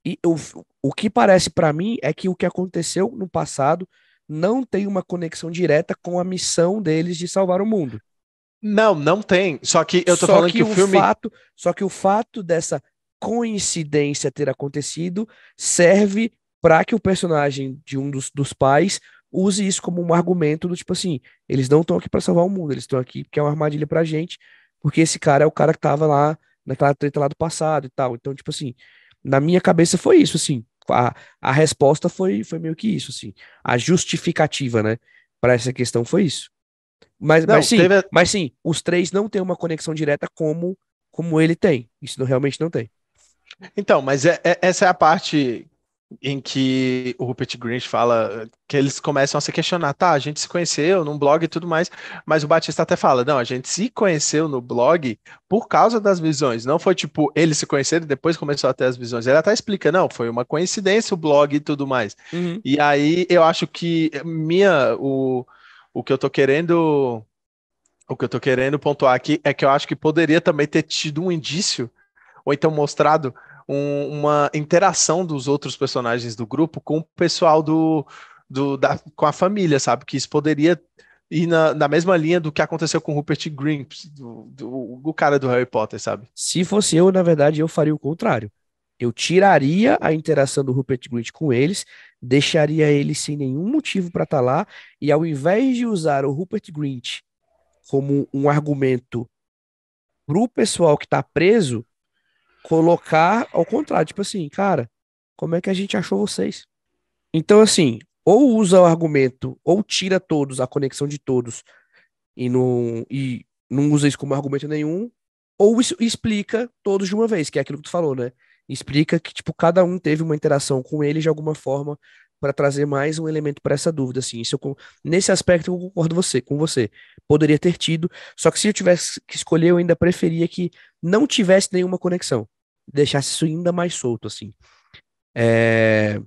E o, o que parece para mim é que o que aconteceu no passado não tem uma conexão direta com a missão deles de salvar o mundo. Não, não tem. Só que eu tô só falando que, que o filme. Fato, só que o fato dessa coincidência ter acontecido serve para que o personagem de um dos, dos pais use isso como um argumento do tipo assim, eles não estão aqui para salvar o mundo, eles estão aqui porque é uma armadilha pra gente, porque esse cara é o cara que tava lá naquela treta lá do passado e tal. Então, tipo assim, na minha cabeça foi isso, assim. A, a resposta foi, foi meio que isso, assim. A justificativa, né, para essa questão foi isso. Mas, não, mas sim, teve... mas sim, os três não têm uma conexão direta como como ele tem. Isso não, realmente não tem. Então, mas é, é, essa é a parte em que o Rupert Grint fala que eles começam a se questionar, tá, a gente se conheceu num blog e tudo mais, mas o Batista até fala, não, a gente se conheceu no blog por causa das visões, não foi tipo, eles se conheceram e depois começou a ter as visões, ele até explica, não, foi uma coincidência o blog e tudo mais, uhum. e aí eu acho que minha, o, o que eu tô querendo, o que eu tô querendo pontuar aqui é que eu acho que poderia também ter tido um indício, ou então mostrado um, uma interação dos outros personagens do grupo com o pessoal do, do da, com a família, sabe? Que isso poderia ir na, na mesma linha do que aconteceu com Rupert Grint, do, do, do cara do Harry Potter, sabe? Se fosse eu, na verdade, eu faria o contrário. Eu tiraria a interação do Rupert Grint com eles, deixaria ele sem nenhum motivo para estar tá lá, e ao invés de usar o Rupert Grint como um argumento para o pessoal que está preso, colocar ao contrário, tipo assim, cara, como é que a gente achou vocês? Então, assim, ou usa o argumento, ou tira todos, a conexão de todos, e não, e não usa isso como argumento nenhum, ou isso explica todos de uma vez, que é aquilo que tu falou, né? Explica que, tipo, cada um teve uma interação com ele de alguma forma para trazer mais um elemento para essa dúvida, assim. Isso eu, nesse aspecto eu concordo você, com você. Poderia ter tido, só que se eu tivesse que escolher, eu ainda preferia que não tivesse nenhuma conexão, deixasse isso ainda mais solto, assim. É...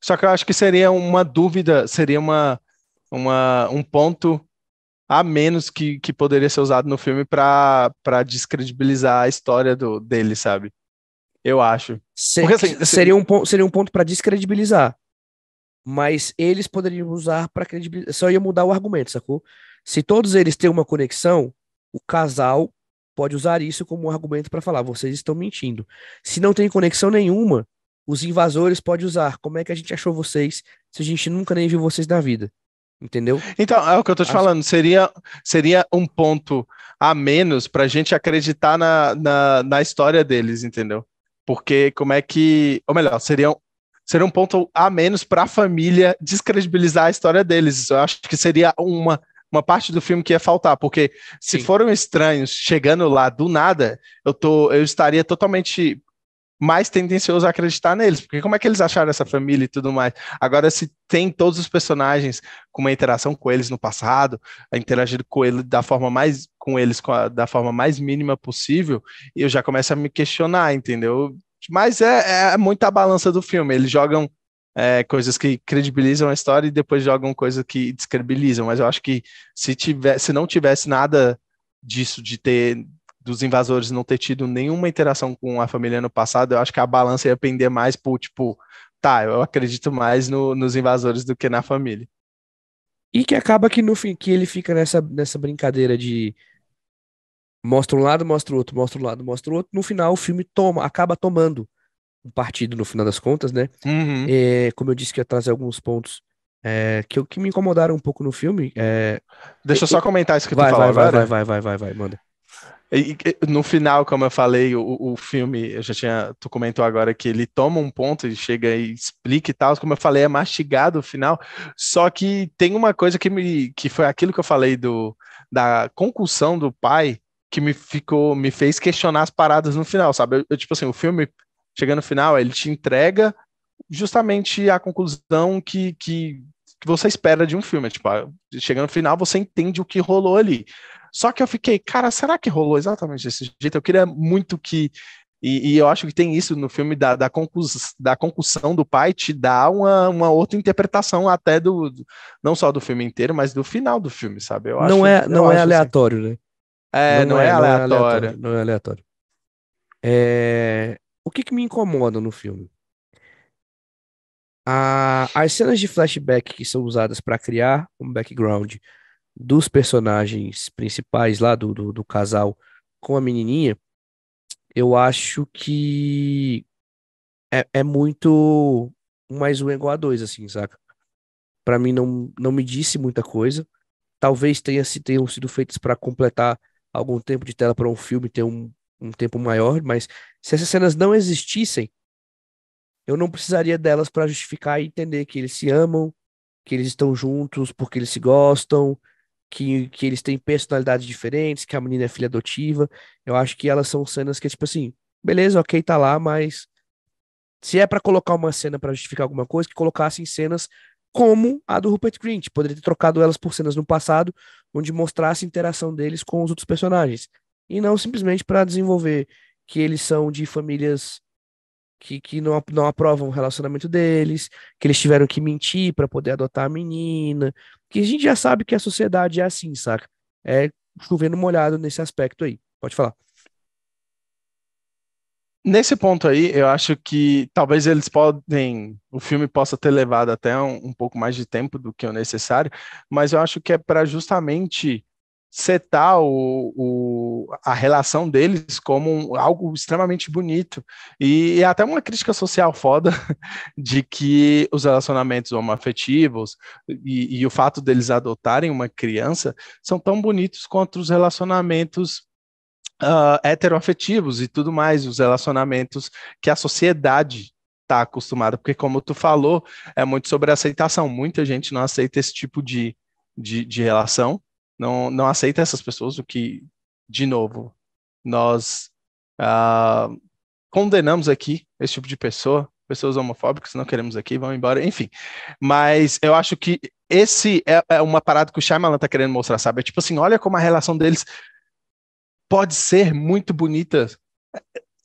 Só que eu acho que seria uma dúvida, seria uma, uma um ponto a menos que, que poderia ser usado no filme para descredibilizar a história do, dele, sabe? Eu acho. Porque, assim, seria, um, seria um ponto para descredibilizar. Mas eles poderiam usar para credibilizar. Só ia mudar o argumento, sacou? Se todos eles têm uma conexão, o casal pode usar isso como um argumento para falar, vocês estão mentindo. Se não tem conexão nenhuma, os invasores podem usar. Como é que a gente achou vocês se a gente nunca nem viu vocês na vida? Entendeu? Então, é o que eu tô te Acho... falando. Seria, seria um ponto a menos pra gente acreditar na, na, na, história deles, entendeu? Porque como é que. Ou melhor, seria, seria um ponto a menos pra família descredibilizar a história deles. Eu acho que seria uma, uma parte do filme que ia faltar. Porque se Sim. foram estranhos chegando lá do nada, eu, tô, eu estaria totalmente mais tendencioso a acreditar neles, porque como é que eles acharam essa família e tudo mais? Agora, se tem todos os personagens com uma interação com eles no passado, a interagir com ele da forma mais com eles com a, da forma mais mínima possível, eu já começo a me questionar, entendeu? Mas é, é muita balança do filme. Eles jogam é, coisas que credibilizam a história e depois jogam coisas que descredibilizam. Mas eu acho que se, tiver, se não tivesse nada disso de ter dos invasores não ter tido nenhuma interação com a família no passado, eu acho que a balança ia pender mais por, tipo, tá, eu acredito mais no, nos invasores do que na família. E que acaba que no fim que ele fica nessa, nessa brincadeira de mostra um lado, mostra o outro, mostra um lado, mostra o outro. No final, o filme toma, acaba tomando um partido no final das contas, né? Uhum. É, como eu disse que ia trazer alguns pontos é, que, que me incomodaram um pouco no filme. É... Deixa eu só comentar isso que vai, tu vai, falou vai, vai, vai, vai, vai, vai, manda. E, no final, como eu falei, o, o filme, eu já tinha, tu comentou agora que ele toma um ponto e chega e explica e tal, como eu falei, é mastigado o final, só que tem uma coisa que me, que foi aquilo que eu falei do, da concussão do pai, que me ficou, me fez questionar as paradas no final, sabe? Eu, eu, tipo assim, o filme, chega no final, ele te entrega justamente a conclusão que, que, que você espera de um filme, tipo, chega no final, você entende o que rolou ali. Só que eu fiquei, cara, será que rolou exatamente desse jeito? Eu queria muito que. E, e eu acho que tem isso no filme da, da, concus, da concussão do pai, te dá uma, uma outra interpretação até do, do, Não só do filme inteiro, mas do final do filme, sabe? Eu não acho, é, não é assim. aleatório, assim. né? É, não, não é, é, aleatório. Não é aleatório. É... O que, que me incomoda no filme? A, as cenas de flashback que são usadas para criar um background dos personagens principais lá, do, do, do casal com a menininha, eu acho que é, é muito um mais um igual a dois, assim, saca? Pra mim não, não me disse muita coisa. Talvez tenha, tenham sido feitas para completar algum tempo de tela para um filme ter um, um tempo maior, mas se essas cenas não existissem, eu não precisaria delas para justificar e entender que eles se amam, que eles estão juntos porque eles se gostam, que, que eles têm personalidades diferentes, que a menina é filha adotiva. Eu acho que elas são cenas que, tipo assim, beleza, ok, tá lá, mas se é para colocar uma cena para justificar alguma coisa, que colocassem cenas como a do Rupert Grint. Poderia ter trocado elas por cenas no passado, onde mostrasse a interação deles com os outros personagens. E não simplesmente para desenvolver que eles são de famílias que, que não, não aprovam o relacionamento deles, que eles tiveram que mentir para poder adotar a menina, que a gente já sabe que a sociedade é assim, saca? É chovendo molhado nesse aspecto aí. Pode falar. Nesse ponto aí, eu acho que talvez eles podem, o filme possa ter levado até um, um pouco mais de tempo do que o necessário, mas eu acho que é para justamente setar o, o, a relação deles como um, algo extremamente bonito. E é até uma crítica social foda de que os relacionamentos homoafetivos e, e o fato deles adotarem uma criança são tão bonitos quanto os relacionamentos uh, heteroafetivos e tudo mais, os relacionamentos que a sociedade está acostumada, porque como tu falou, é muito sobre aceitação. Muita gente não aceita esse tipo de, de, de relação não, não aceita essas pessoas, o que, de novo, nós uh, condenamos aqui esse tipo de pessoa, pessoas homofóbicas, não queremos aqui, vão embora, enfim. Mas eu acho que esse é, é uma parada que o Shyamalan tá querendo mostrar, sabe? É tipo assim, olha como a relação deles pode ser muito bonita.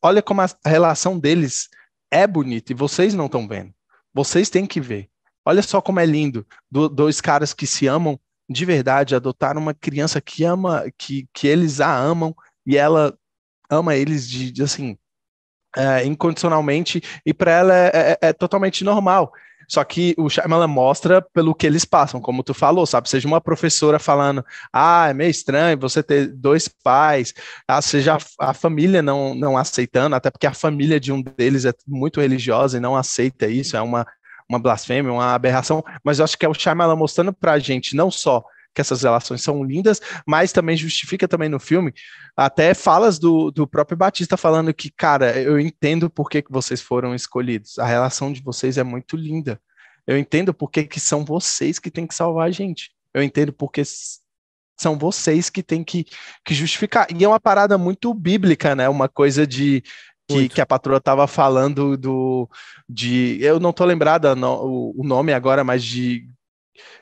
Olha como a relação deles é bonita e vocês não estão vendo. Vocês têm que ver. Olha só como é lindo. Do, dois caras que se amam de verdade, adotaram uma criança que ama, que, que eles a amam e ela ama eles de, de assim, é, incondicionalmente, e para ela é, é, é, totalmente normal. Só que o Shyamalan mostra pelo que eles passam, como tu falou, sabe? Seja uma professora falando, ah, é meio estranho você ter dois pais, ah, seja a, a, família não, não aceitando, até porque a família de um deles é muito religiosa e não aceita isso, é uma, uma blasfêmia, uma aberração, mas eu acho que é o Shyamalan mostrando pra gente não só que essas relações são lindas, mas também justifica também no filme até falas do, do próprio Batista falando que, cara, eu entendo por que, que vocês foram escolhidos, a relação de vocês é muito linda, eu entendo por que, que são vocês que têm que salvar a gente, eu entendo porque são vocês que têm que, que justificar, e é uma parada muito bíblica, né, uma coisa de que, que, a patroa estava falando do de eu não tô lembrada no, o, o, nome agora, mas de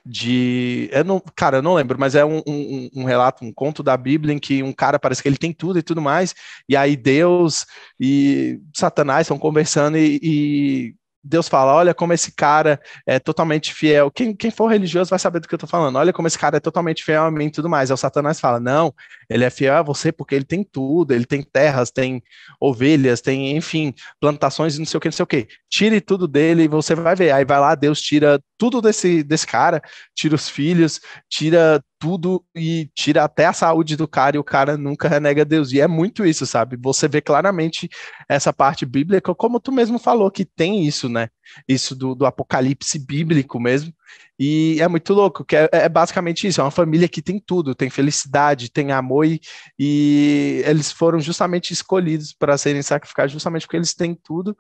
de. Eu não, cara, eu não lembro, mas é um, um, um, relato, um conto da Bíblia em que um cara parece que ele tem tudo e tudo mais, e aí Deus e Satanás estão conversando e, e Deus fala: olha como esse cara é totalmente fiel. Quem, quem for religioso vai saber do que eu tô falando. Olha como esse cara é totalmente fiel a mim e tudo mais. Aí o Satanás fala: não, ele é fiel a você porque ele tem tudo, ele tem terras, tem ovelhas, tem, enfim, plantações e não sei o que, não sei o que. Tire tudo dele e você vai ver. Aí vai lá, Deus tira tudo desse, desse cara, tira os filhos, tira tudo e tira até a saúde do cara e o cara nunca renega Deus. E é muito isso, sabe? Você vê claramente essa parte bíblica, como tu mesmo falou, que tem isso, né? Isso do, do apocalipse bíblico mesmo. E é muito louco, que é, é, basicamente isso, é uma família que tem tudo, tem felicidade, tem amor e, e eles foram justamente escolhidos para serem sacrificados justamente porque eles têm tudo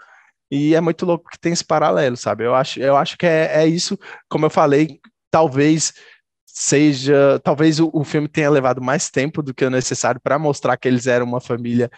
e é muito louco que tem esse paralelo, sabe? Eu acho, eu acho que é, é isso, como eu falei, talvez seja. Talvez o, o filme tenha levado mais tempo do que o necessário para mostrar que eles eram uma família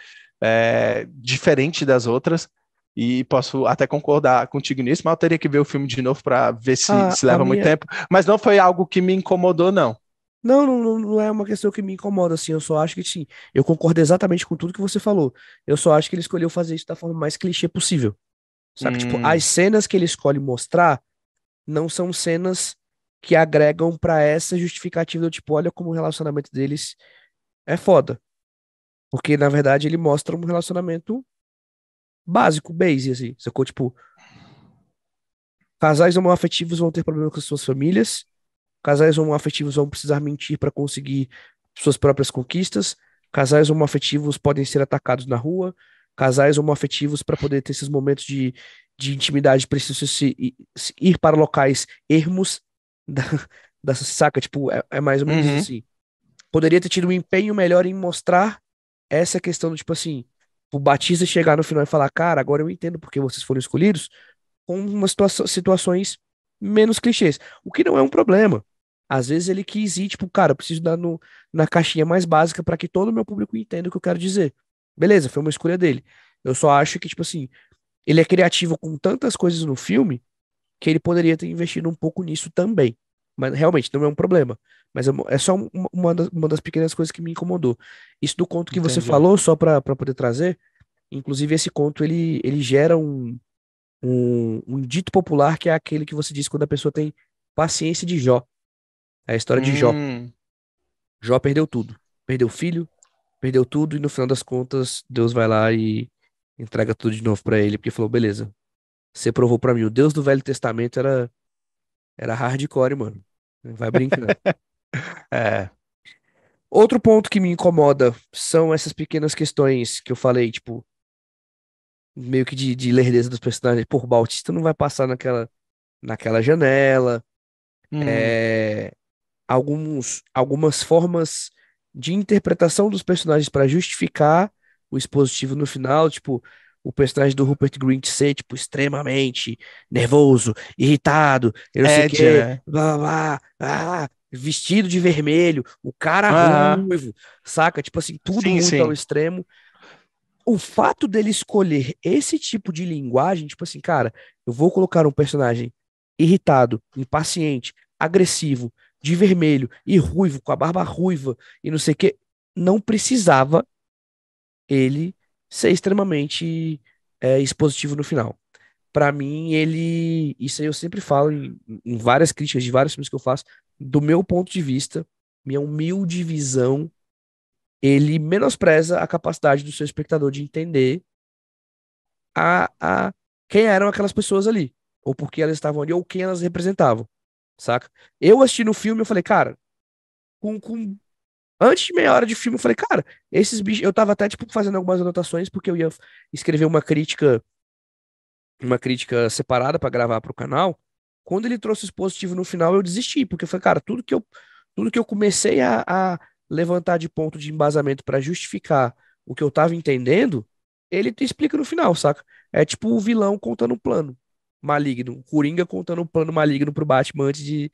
é, diferente das outras. E posso até concordar contigo nisso, mas eu teria que ver o filme de novo para ver se, ah, se leva muito minha... tempo. Mas não foi algo que me incomodou, não. Não, não, não é uma questão que me incomoda, assim. Eu só acho que sim. Eu concordo exatamente com tudo que você falou. Eu só acho que ele escolheu fazer isso da forma mais clichê possível. Sabe? Tipo, hum. Tipo, as cenas que ele escolhe mostrar não são cenas que agregam para essa justificativa do tipo, olha como o relacionamento deles é foda. Porque, na verdade, ele mostra um relacionamento básico, base, assim. Sacou? Tipo, casais homoafetivos vão ter problemas com suas famílias, casais homoafetivos vão precisar mentir para conseguir suas próprias conquistas, casais homoafetivos podem ser atacados na rua, casais homoafetivos para poder ter esses momentos de, de intimidade precisam se, se, ir para locais ermos da, da saca, tipo, é, é mais ou menos uhum. assim. Poderia ter tido um empenho melhor em mostrar essa questão do tipo assim, o Batista chegar no final e falar, cara, agora eu entendo porque vocês foram escolhidos, com umas situa situações menos clichês, o que não é um problema. Às vezes ele quis ir, tipo, cara, eu preciso dar no, na caixinha mais básica para que todo o meu público entenda o que eu quero dizer. Beleza, foi uma escolha dele. Eu só acho que, tipo assim, ele é criativo com tantas coisas no filme que ele poderia ter investido um pouco nisso também. Mas realmente não é um problema. Mas é, é só uma das, uma das pequenas coisas que me incomodou. Isso do conto que Entendi. você falou, só para poder trazer, inclusive esse conto ele, ele gera um, um, um, dito popular que é aquele que você diz quando a pessoa tem paciência de Jó. É a história de Jó. Hum. Jó perdeu tudo. Perdeu filho, perdeu tudo, e no final das contas, Deus vai lá e entrega tudo de novo para ele, porque falou: beleza, você provou para mim, o Deus do Velho Testamento era, era hardcore, mano. Vai brincando. é. Outro ponto que me incomoda são essas pequenas questões que eu falei, tipo, meio que de, de lerdeza dos personagens. Por Bautista não vai passar naquela, naquela janela. Hum. É, alguns, algumas formas de interpretação dos personagens para justificar o expositivo no final, tipo, o personagem do Rupert Grint ser, tipo, extremamente nervoso, irritado, eu não sei o quê, né? blá, blá, blá, vestido de vermelho, o cara ah. ruivo, saca? Tipo assim, tudo sim, muito sim. ao extremo. O fato dele escolher esse tipo de linguagem, tipo assim, cara, eu vou colocar um personagem irritado, impaciente, agressivo, de vermelho e ruivo, com a barba ruiva e não sei o que, não precisava ele ser extremamente é, expositivo no final. Para mim, ele. Isso aí eu sempre falo em, em, várias críticas de vários filmes que eu faço. do meu ponto de vista, minha humilde visão, ele menospreza a capacidade do seu espectador de entender a, a quem eram aquelas pessoas ali, ou por que elas estavam ali, ou quem elas representavam, saca? Eu assistindo o filme, eu falei, cara, com, com antes de meia hora de filme, eu falei, cara, esses bichos, eu tava até tipo fazendo algumas anotações porque eu ia escrever uma crítica uma crítica separada para gravar para o canal. Quando ele trouxe os positivos no final, eu desisti, porque foi, cara, tudo que eu tudo que eu comecei a, a levantar de ponto de embasamento para justificar o que eu tava entendendo, ele explica no final, saca? É tipo o vilão contando um plano maligno, o Coringa contando um plano maligno pro Batman antes de,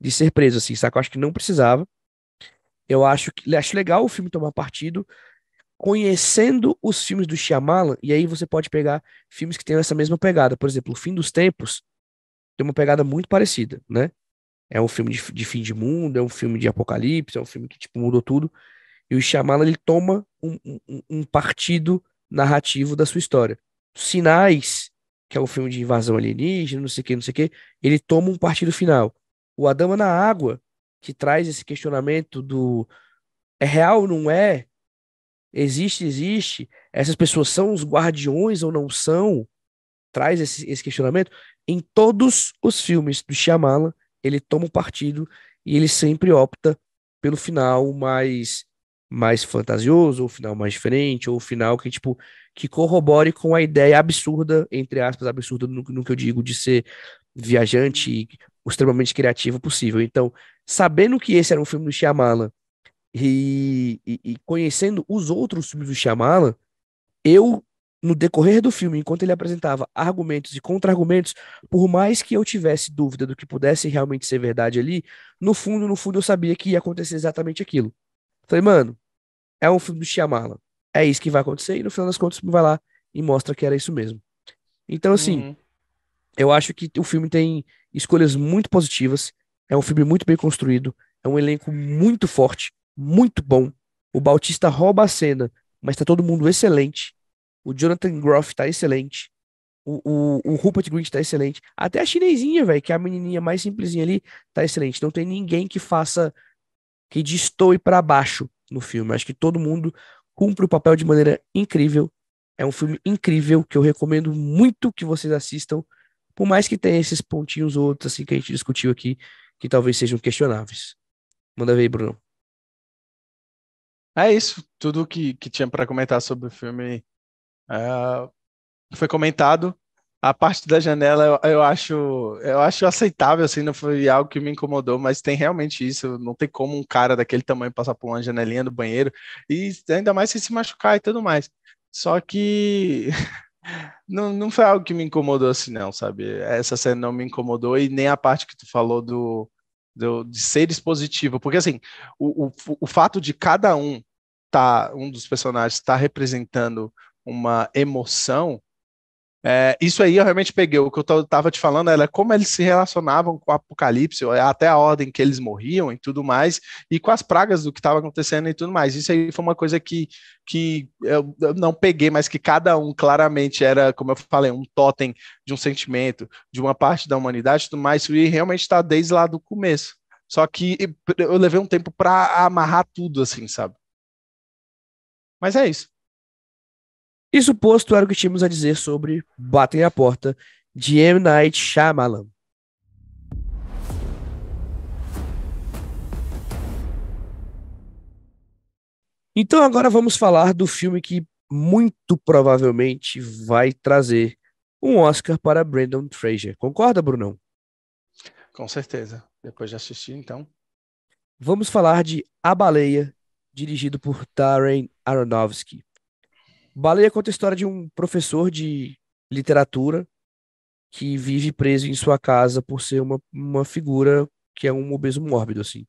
de ser preso, assim, saca? Eu acho que não precisava. Eu acho que acho legal o filme tomar partido, conhecendo os filmes do Shyamalan, e aí você pode pegar filmes que têm essa mesma pegada. Por exemplo, O Fim dos Tempos tem uma pegada muito parecida, né? É um filme de, de fim de mundo, é um filme de apocalipse, é um filme que tipo mudou tudo. E o Shyamalan ele toma um, um, um partido narrativo da sua história. Sinais, que é um filme de invasão alienígena, não sei o que, não sei o que, ele toma um partido final. O Adama na Água, que traz esse questionamento do é real ou não é? Existe, existe? Essas pessoas são os guardiões ou não são? Traz esse, esse questionamento. Em todos os filmes do Shyamalan, ele toma um partido e ele sempre opta pelo final mais mais fantasioso, ou o final mais diferente, ou o final que, tipo, que corrobore com a ideia absurda, entre aspas, absurda no, no que eu digo, de ser viajante e extremamente criativo possível. Então, sabendo que esse era um filme do Shyamalan e, e, e conhecendo os outros filmes do Shyamalan, eu, no decorrer do filme, enquanto ele apresentava argumentos e contra-argumentos, por mais que eu tivesse dúvida do que pudesse realmente ser verdade ali, no fundo, no fundo, eu sabia que ia acontecer exatamente aquilo. Falei, mano, é um filme do Shyamalan. É isso que vai acontecer, e no final das contas, vai lá e mostra que era isso mesmo. Então, assim, uhum. eu acho que o filme tem escolhas muito positivas. É um filme muito bem construído. É um elenco muito forte, muito bom. O Bautista rouba a cena, mas tá todo mundo excelente. O Jonathan Groff tá excelente. O, o, o Rupert Grint tá excelente. Até a chinesinha, velho, que é a menininha mais simplesinha ali, tá excelente. Não tem ninguém que faça que destoe para baixo no filme. Acho que todo mundo cumpre o papel de maneira incrível. É um filme incrível que eu recomendo muito que vocês assistam, por mais que tenha esses pontinhos outros assim que a gente discutiu aqui, que talvez sejam questionáveis. Manda ver, Bruno. É isso, tudo que, que tinha para comentar sobre o filme é, foi comentado a parte da janela eu, eu, acho eu acho aceitável, assim, não foi algo que me incomodou, mas tem realmente isso, não tem como um cara daquele tamanho passar por uma janelinha do banheiro, e ainda mais se se machucar e tudo mais. Só que não, não foi algo que me incomodou assim, não, sabe? Essa cena não me incomodou, e nem a parte que tu falou do, do de ser expositivo, porque assim, o, o, o fato de cada um tá, um dos personagens estar tá representando uma emoção é, isso aí eu realmente peguei. O que eu estava te falando era como eles se relacionavam com o apocalipse, até a ordem que eles morriam e tudo mais, e com as pragas do que estava acontecendo e tudo mais. Isso aí foi uma coisa que, que eu, não peguei, mas que cada um claramente era, como eu falei, um totem de um sentimento, de uma parte da humanidade e tudo mais. E realmente está desde lá do começo. Só que eu levei um tempo para amarrar tudo, assim, sabe? Mas é isso. Isso posto era o que tínhamos a dizer sobre Batem a Porta, de M. Night Shyamalan. Então agora vamos falar do filme que muito provavelmente vai trazer um Oscar para Brandon Fraser. Concorda, Brunão? Com certeza. Depois de assistir, então. Vamos falar de A Baleia, dirigido por Darren Aronofsky. Baleia conta a história de um professor de literatura que vive preso em sua casa por ser uma, uma figura que é um obeso mórbido, assim.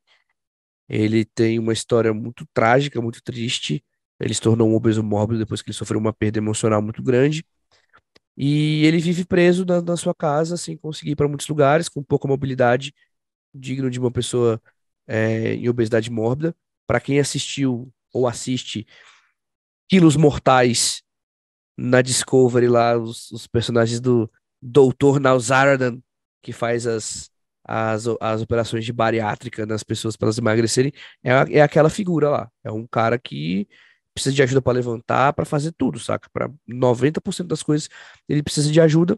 Ele tem uma história muito trágica, muito triste. Ele se tornou um obeso mórbido depois que ele sofreu uma perda emocional muito grande. E ele vive preso na, na sua casa, sem conseguir ir para muitos lugares, com pouca mobilidade, digno de uma pessoa é, em obesidade mórbida. Para quem assistiu ou assiste quilos mortais na Discovery lá, os, os personagens do Doutor Nalzaradan, que faz as, as, as operações de bariátrica nas pessoas para elas emagrecerem, é, é aquela figura lá. É um cara que precisa de ajuda para levantar, para fazer tudo, saca? Para 90% das coisas ele precisa de ajuda.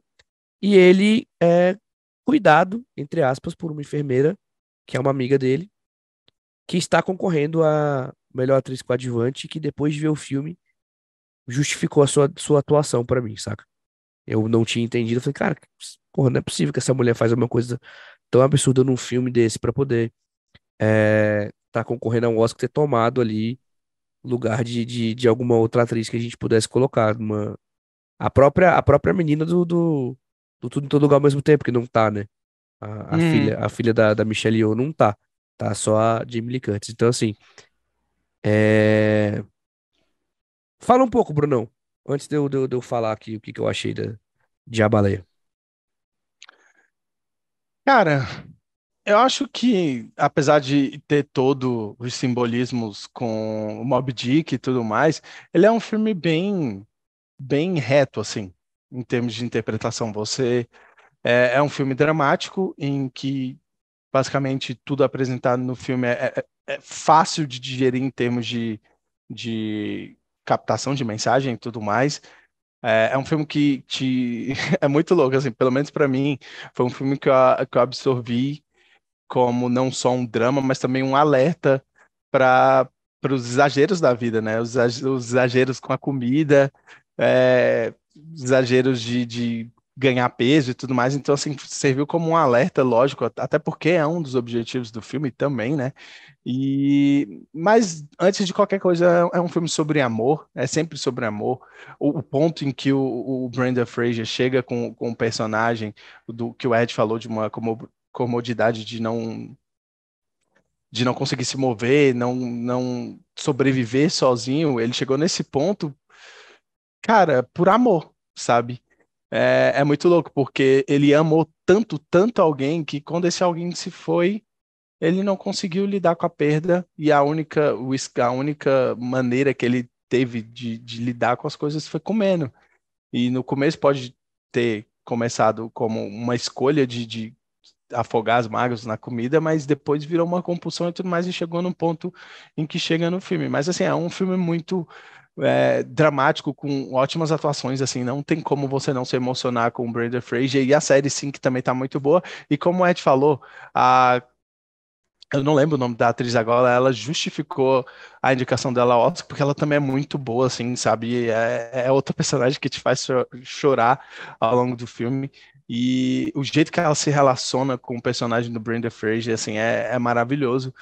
E ele é cuidado, entre aspas, por uma enfermeira, que é uma amiga dele, que está concorrendo a melhor atriz coadjuvante, que depois de ver o filme justificou a sua, sua atuação para mim, saca? Eu não tinha entendido, eu falei, cara, porra, não é possível que essa mulher faz uma coisa tão absurda num filme desse para poder é, tá concorrendo a um Oscar ter tomado ali lugar de, de, de alguma outra atriz que a gente pudesse colocar. Uma... A, própria, a própria menina do, do, do Tudo em Todo Lugar ao mesmo tempo, que não tá, né? A, a hum. filha, a filha da, da Michelle Yeoh não tá. Tá só a Jamie Lee Curtis. Então, assim. É... Fala um pouco, Brunão. Antes de eu, de eu, de eu falar aqui o que, que eu achei da, de A Baleia. Cara, eu acho que, apesar de ter todos os simbolismos com o Mob Dick e tudo mais, ele é um filme bem, bem reto, assim, em termos de interpretação. Você é, é um filme dramático em que basicamente tudo apresentado no filme é, é, é fácil de digerir em termos de, de captação de mensagem e tudo mais. É, é, um filme que te é muito louco, assim, pelo menos para mim, foi um filme que eu, que eu absorvi como não só um drama, mas também um alerta para os exageros da vida, né? Os, os exageros com a comida, é, exageros de, de ganhar peso e tudo mais. Então, assim, serviu como um alerta, lógico, até porque é um dos objetivos do filme também, né? E mas antes de qualquer coisa, é um filme sobre amor, é sempre sobre amor. O, o ponto em que o, o Brenda Fraser chega com, com o personagem do que o Ed falou de uma como comodidade de não de não conseguir se mover, não não sobreviver sozinho, ele chegou nesse ponto, cara, por amor, sabe? É, é muito louco, porque ele amou tanto, tanto alguém que quando esse alguém se foi, ele não conseguiu lidar com a perda e a única, a única maneira que ele teve de, de lidar com as coisas foi comendo. E no começo pode ter começado como uma escolha de, de afogar as mágoas na comida, mas depois virou uma compulsão e tudo mais, e chegou num ponto em que chega no filme. Mas assim, é um filme muito é, dramático, com ótimas atuações, assim, não tem como você não se emocionar com o Brandon Fraser, e a série sim, que também tá muito boa, e como o Ed falou, a eu não lembro o nome da atriz agora, ela justificou a indicação dela ao Oscar, porque ela também é muito boa, assim, sabe? É, é outra personagem que te faz chorar ao longo do filme. E o jeito que ela se relaciona com o personagem do Brenda Fraser, assim, é, é maravilhoso.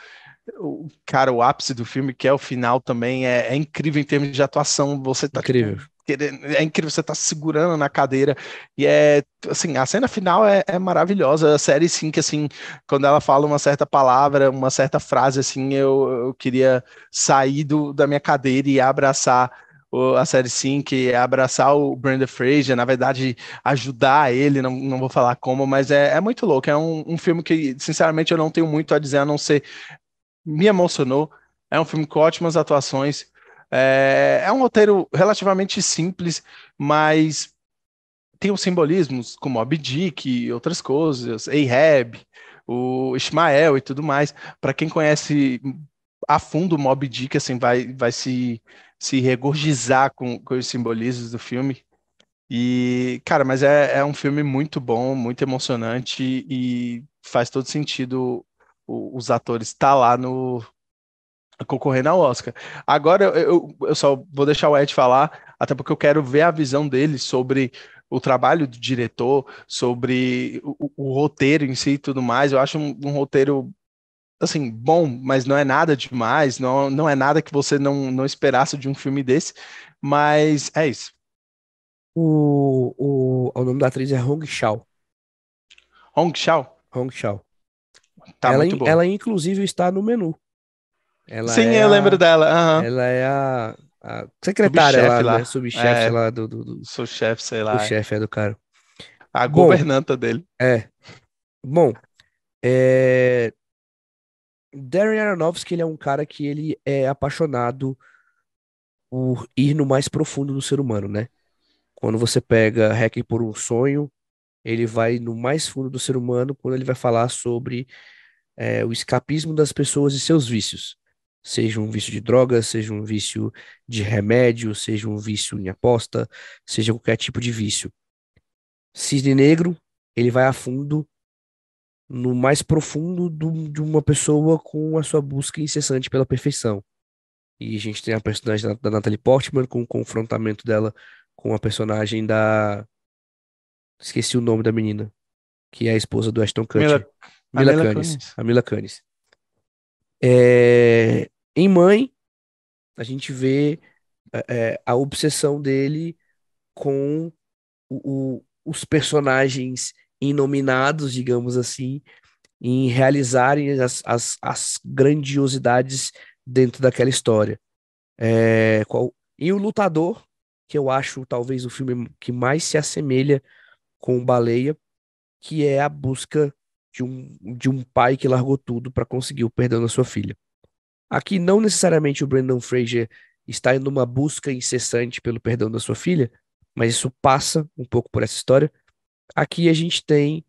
O, cara, o ápice do filme, que é o final também, é, é incrível em termos de atuação. Você tá incrível. Tipo, é incrível, você tá segurando na cadeira e é, assim, a cena final é, é, maravilhosa, a série sim, que assim, quando ela fala uma certa palavra, uma certa frase, assim, eu, eu queria sair do, da minha cadeira e abraçar a série sim, que é abraçar o Brandon Fraser, na verdade, ajudar ele, não, não vou falar como, mas é, é muito louco. É um, um filme que, sinceramente, eu não tenho muito a dizer, a não ser me emocionou. É um filme com ótimas atuações. É, é um roteiro relativamente simples, mas tem os simbolismos como Dick e outras coisas, Ahab, o Ismael e tudo mais. Para quem conhece a fundo o Moby Dick, assim, vai, vai se se regurgizar com, com os simbolismos do filme. E, cara, mas é, é um filme muito bom, muito emocionante e faz todo sentido o, os atores tá lá no concorrendo ao Oscar. Agora eu, eu só vou deixar o Ed falar, até porque eu quero ver a visão dele sobre o trabalho do diretor, sobre o, o roteiro em si e tudo mais. Eu acho um, um roteiro assim, bom, mas não é nada demais, não, não é nada que você não, não esperasse de um filme desse, mas é isso. O, o, o nome da atriz é Hong Shao. Hong Shao? Hong Shao. Tá ela, muito ela, inclusive, está no menu. Ela Sim, é eu a, lembro dela. Uhum. Ela é a, a secretária lá, lá. Né? subchefe é, lá do, do, do Sou-chefe, sei lá. O chefe é do cara. A Bom, governanta dele. É. Bom, é, Darren Aronofsky, ele é um cara que ele é apaixonado por ir no mais profundo do ser humano, né? Quando você pega Hacking por um Sonho, ele vai no mais fundo do ser humano quando ele vai falar sobre é, o escapismo das pessoas e seus vícios. Seja um vício de droga, seja um vício de remédio, seja um vício em aposta, seja qualquer tipo de vício. Cisne Negro, ele vai a fundo no mais profundo do, de uma pessoa com a sua busca incessante pela perfeição. E a gente tem a personagem da, da Natalie Portman com o confrontamento dela com a personagem da. Esqueci o nome da menina, que é a esposa do Ashton Kutcher. Mila, Mila Kunis. A Mila Kunis. É... Em Mãe, a gente vê é, é a obsessão dele com o, o, os personagens inominados, digamos assim, em realizarem as, as, as grandiosidades dentro daquela história. É, qual, e o Lutador, que eu acho talvez o filme que mais se assemelha com Baleia, que é a busca de um, de um pai que largou tudo para conseguir o perdão da sua filha. Aqui não necessariamente o Brandon Fraser está em uma busca incessante pelo perdão da sua filha, mas isso passa um pouco por essa história. Aqui a gente tem,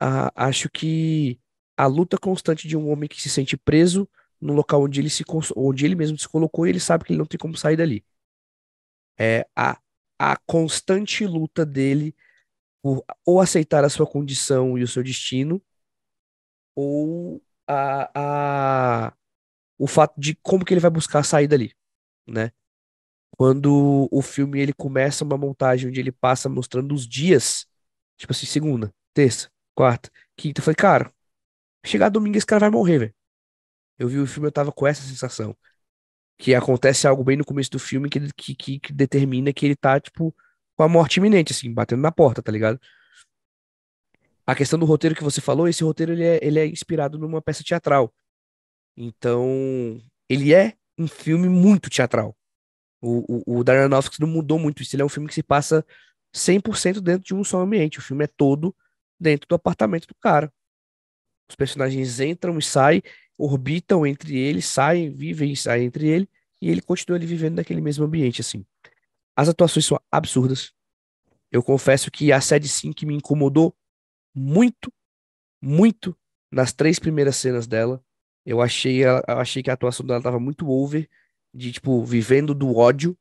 a, acho que, a luta constante de um homem que se sente preso no local onde ele, se, onde ele mesmo se colocou e ele sabe que ele não tem como sair dali. É a, a constante luta dele por ou aceitar a sua condição e o seu destino, ou a, a, o fato de como que ele vai buscar sair dali, né? quando o filme ele começa uma montagem onde ele passa mostrando os dias, tipo assim, segunda, terça, quarta, quinta, eu falei, cara, chegar domingo esse cara vai morrer, velho. Eu vi o filme, eu tava com essa sensação. Que acontece algo bem no começo do filme que, que, que determina que ele tá, tipo, com a morte iminente, assim, batendo na porta, tá ligado? A questão do roteiro que você falou, esse roteiro ele é, ele é inspirado numa peça teatral. Então, ele é um filme muito teatral. O, o, o Darren Aronofsky não mudou muito isso. Ele é um filme que se passa 100% dentro de um só ambiente. O filme é todo dentro do apartamento do cara. Os personagens entram e saem, orbitam entre eles, saem, vivem e saem entre ele, e ele continua ali vivendo naquele mesmo ambiente, assim. As atuações são absurdas. Eu confesso que a sim que me incomodou muito, muito nas três primeiras cenas dela. Eu achei, eu achei que a atuação dela estava muito over de, tipo, vivendo do ódio.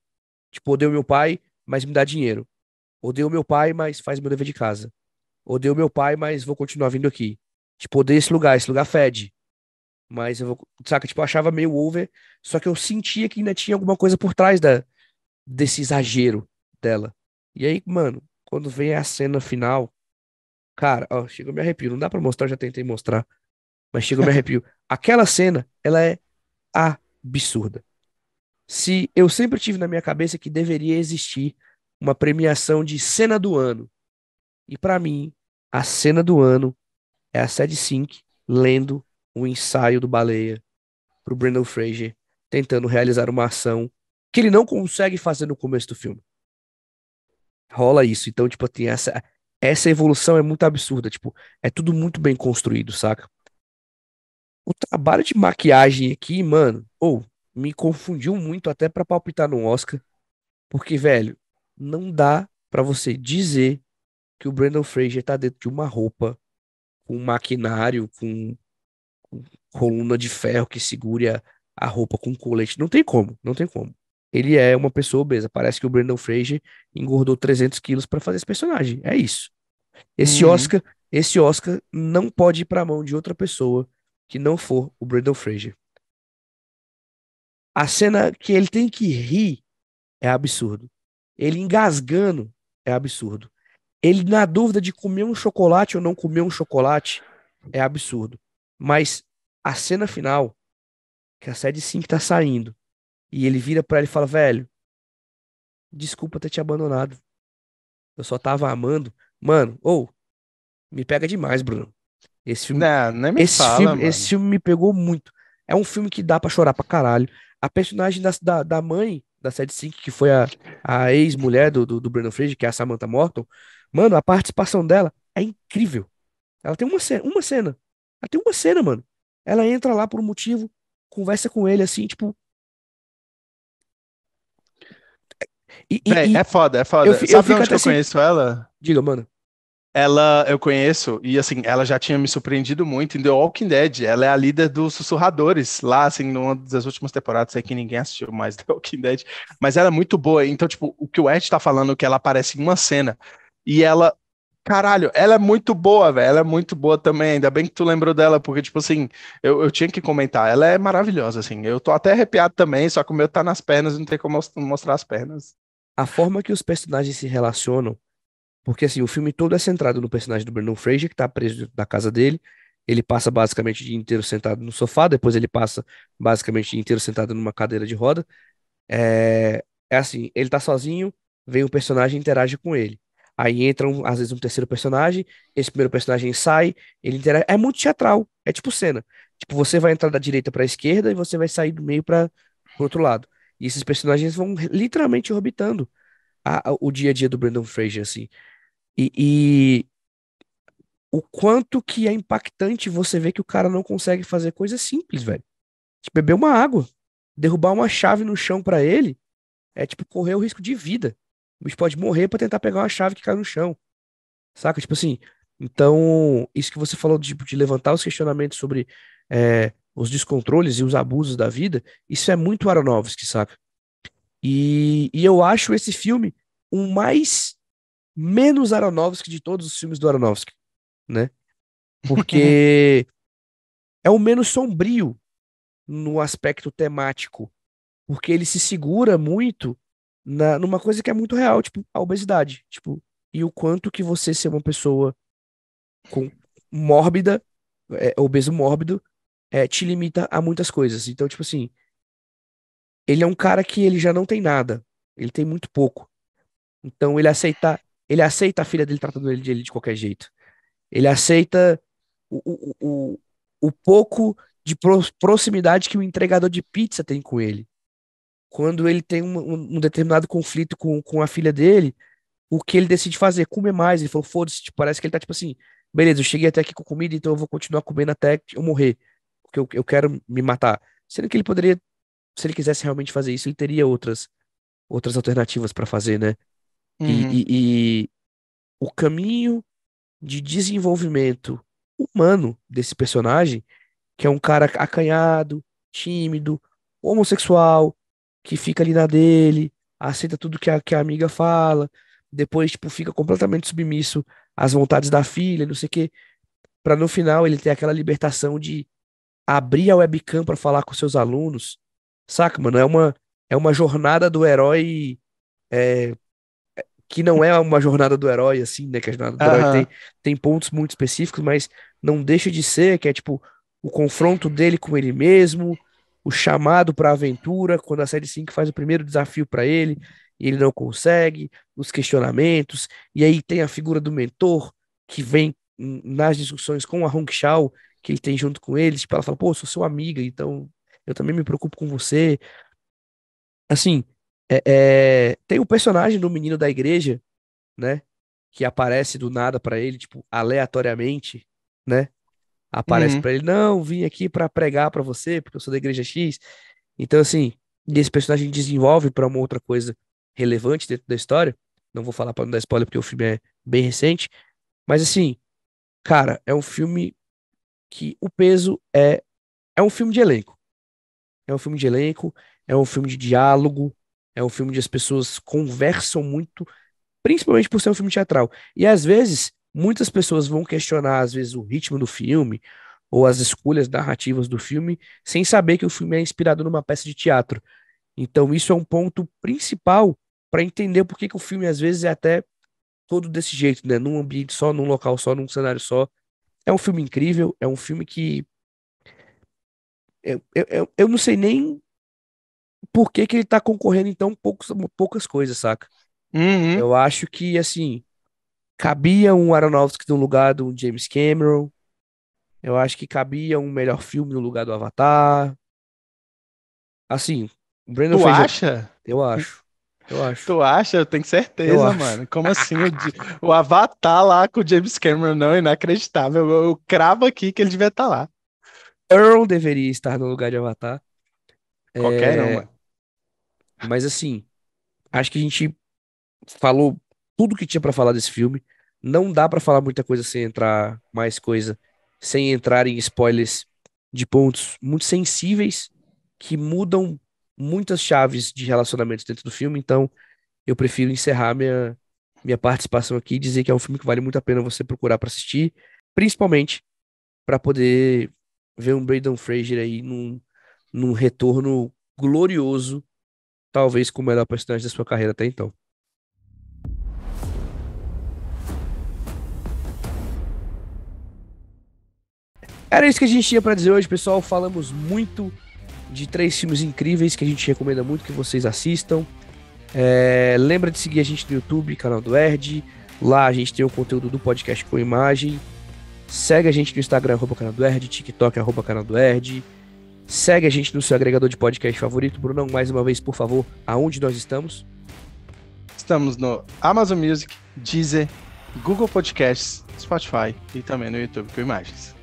Tipo, odeio meu pai, mas me dá dinheiro. Odeio meu pai, mas faz meu dever de casa. Odeio meu pai, mas vou continuar vindo aqui. Tipo, odeio esse lugar, esse lugar fede. Mas eu vou. Saca, tipo, eu achava meio over, só que eu sentia que ainda tinha alguma coisa por trás da, desse exagero dela. E aí, mano, quando vem a cena final, cara, ó, chega me arrepio. Não dá pra mostrar, já tentei mostrar. Mas chega me arrepio. Aquela cena, ela é absurda se eu sempre tive na minha cabeça que deveria existir uma premiação de cena do ano. E para mim, a cena do ano é a Sad Sink lendo o ensaio do Baleia pro Brendan Fraser, tentando realizar uma ação que ele não consegue fazer no começo do filme. Rola isso. Então, tipo, tem essa essa evolução é muito absurda, tipo, é tudo muito bem construído, saca? O trabalho de maquiagem aqui, mano, ou me confundiu muito até para palpitar no Oscar, porque, velho, não dá para você dizer que o Brandon Fraser tá dentro de uma roupa com maquinário, com, com coluna de ferro que segure a, a roupa com colete. Não tem como, não tem como. Ele é uma pessoa obesa. Parece que o Brandon Fraser engordou 300 quilos para fazer esse personagem. É isso. Esse uhum. Oscar, esse Oscar não pode ir para a mão de outra pessoa que não for o Brandon Fraser. A cena que ele tem que rir é absurdo. Ele engasgando é absurdo. Ele na dúvida de comer um chocolate ou não comer um chocolate é absurdo. Mas a cena final, que a Sede 5 tá saindo, e ele vira para ele e fala: "Velho, desculpa ter te abandonado. Eu só tava amando. Mano, ou oh, me pega demais, Bruno. Esse filme, não, esse fala, filme, esse filme me pegou muito. É um filme que dá para chorar pra caralho. A personagem da, da, da mãe da Sad Sink, que foi a, a ex-mulher do, do, do Brandon Fraser, que é a Samantha Morton, mano, a participação dela é incrível. Ela tem uma cena, uma cena. Ela tem uma cena, mano. Ela entra lá por um motivo, conversa com ele assim, tipo. E, e, Bem, é foda, é foda. Eu, Sabe eu onde eu assim... conheço ela? Diga, mano. ela eu conheço e assim, ela já tinha me surpreendido muito em The Walking Dead. Ela é a líder dos sussurradores lá, assim, numa das últimas temporadas, sei que ninguém assistiu mais The Walking Dead, mas ela é muito boa. Então, tipo, o que o Ed tá falando que ela aparece em uma cena e ela Caralho, ela é muito boa, velho. Ela é muito boa também. Ainda bem que tu lembrou dela, porque, tipo assim, eu, eu tinha que comentar. Ela é maravilhosa, assim. Eu tô até arrepiado também, só que o meu tá nas pernas, não tem como mostrar as pernas. A forma que os personagens se relacionam porque assim, o filme todo é centrado no personagem do Brandon Fraser, que tá preso da casa dele. Ele passa basicamente o dia inteiro sentado no sofá, depois ele passa basicamente o dia inteiro sentado numa cadeira de roda. É, é assim, ele tá sozinho, vem um personagem e interage com ele. Aí entra, um, às vezes, um terceiro personagem, esse primeiro personagem sai, ele interage. É muito teatral, é tipo cena. Tipo, você vai entrar da direita para a esquerda e você vai sair do meio para o outro lado. E esses personagens vão literalmente orbitando a, a, o dia a dia do Brandon Fraser, assim. E, e, o quanto que é impactante você ver que o cara não consegue fazer coisas simples, velho. Tipo, beber uma água, derrubar uma chave no chão para ele, é tipo correr o risco de vida. O bicho pode morrer para tentar pegar uma chave que cai no chão. Saca? Tipo assim. Então, isso que você falou de, tipo, de levantar os questionamentos sobre é, os descontroles e os abusos da vida, isso é muito Aronofsky, saca? E, e eu acho esse filme o mais menos Aronofsky de todos os filmes do Aronofsky, né? Porque é o menos sombrio no aspecto temático, porque ele se segura muito na, numa coisa que é muito real, tipo a obesidade, tipo, e o quanto que você ser uma pessoa com mórbida, é, obeso mórbido, é, te limita a muitas coisas. Então, tipo assim, ele é um cara que ele já não tem nada, ele tem muito pouco. Então, ele aceitar ele aceita a filha dele tratando ele de, ele de qualquer jeito. Ele aceita o, o, o, o pouco de proximidade que o entregador de pizza tem com ele. Quando ele tem um, um, um determinado conflito com, com a filha dele, o que ele decide fazer? Comer mais. Ele falou, foda-se, tipo, parece que ele tá tipo assim, beleza, eu cheguei até aqui com comida, então eu vou continuar comendo até eu morrer, porque eu, eu quero me matar. Sendo que ele poderia, se ele quisesse realmente fazer isso, ele teria outras, outras alternativas para fazer, né? Uhum. E, e, e o caminho de desenvolvimento humano desse personagem, que é um cara acanhado, tímido, homossexual, que fica ali na dele, aceita tudo que a, que a amiga fala, depois, tipo, fica completamente submisso às vontades da filha, não sei o quê, para no final ele ter aquela libertação de abrir a webcam para falar com seus alunos, saca, mano? É uma, é uma jornada do herói é, que não é uma jornada do herói, assim, né? Que a jornada do uhum. herói tem, tem pontos muito específicos, mas não deixa de ser, que é tipo o confronto dele com ele mesmo, o chamado para a aventura, quando a série 5 faz o primeiro desafio para ele e ele não consegue, os questionamentos, e aí tem a figura do mentor que vem nas discussões com a Hong Shao, que ele tem junto com ele, tipo, ela fala, pô, sou sua amiga, então eu também me preocupo com você. Assim, é, é, tem o personagem do menino da igreja, né? Que aparece do nada para ele, tipo, aleatoriamente, né? Aparece uhum. para ele, não, vim aqui para pregar para você, porque eu sou da igreja X. Então, assim, esse personagem desenvolve para uma outra coisa relevante dentro da história. Não vou falar para não dar spoiler, porque o filme é bem recente. Mas, assim, cara, é um filme que o peso é. É um filme de elenco. É um filme de elenco, é um filme de diálogo, é um filme onde as pessoas conversam muito, principalmente por ser um filme teatral. E às vezes, muitas pessoas vão questionar, às vezes, o ritmo do filme ou as escolhas narrativas do filme, sem saber que o filme é inspirado numa peça de teatro. Então, isso é um ponto principal para entender por que, que o filme, às vezes, é até todo desse jeito, né? Num ambiente só, num local só, num cenário só. É um filme incrível, é um filme que. Eu, eu, eu não sei nem por que, que ele tá concorrendo em tão poucos, poucas coisas, saca? Uhum. Eu acho que, assim, cabia um Aronofsky no lugar do James Cameron. Eu acho que cabia um melhor filme no lugar do Avatar. Assim, o Brandon tu Fraser, acha? Eu acho. Eu acho. Tu acha? Eu tenho certeza, mano. Como assim? o, o, Avatar lá com o James Cameron, não, inacreditável. Eu, eu cravo aqui que ele devia estar tá lá. Earl deveria estar no lugar de Avatar. Qualquer é... um, mano. Mas assim, acho que a gente falou tudo que tinha para falar desse filme. Não dá para falar muita coisa sem entrar mais coisa, sem entrar em spoilers de pontos muito sensíveis que mudam muitas chaves de relacionamentos dentro do filme, então eu prefiro encerrar minha, minha participação aqui e dizer que é um filme que vale muito a pena você procurar para assistir, principalmente para poder ver um Braden Fraser aí num, num retorno glorioso, talvez com o melhor personagem da sua carreira até então. Era isso que a gente tinha para dizer hoje, pessoal. Falamos muito de três filmes incríveis que a gente recomenda muito que vocês assistam. É, lembra de seguir a gente no YouTube, canal do Erd. Lá a gente tem o conteúdo do podcast com imagem. Segue a gente no Instagram, arroba canal do Erd, TikTok, arroba canal do Erd. Segue a gente no seu agregador de podcast favorito. Brunão, mais uma vez, por favor, aonde nós estamos? Estamos no Amazon Music, Deezer, Google Podcasts, Spotify e também no YouTube com imagens.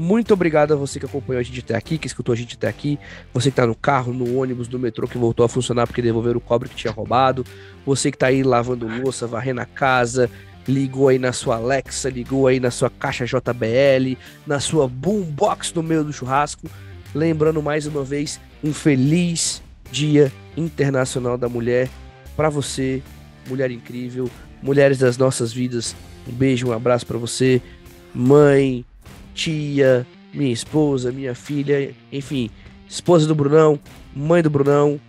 Muito obrigado a você que acompanhou a gente até aqui, que escutou a gente até aqui, você que tá no carro, no ônibus, no metrô que voltou a funcionar porque devolveram o cobre que tinha roubado, você que tá aí lavando louça, varrendo a casa, ligou aí na sua Alexa, ligou aí na sua caixa JBL, na sua boombox no meio do churrasco. Lembrando mais uma vez, um feliz Dia Internacional da Mulher para você, mulher incrível, mulheres das nossas vidas. Um beijo, um abraço para você, mãe, tia, minha esposa, minha filha, enfim, esposa do Brunão, mãe do Brunão,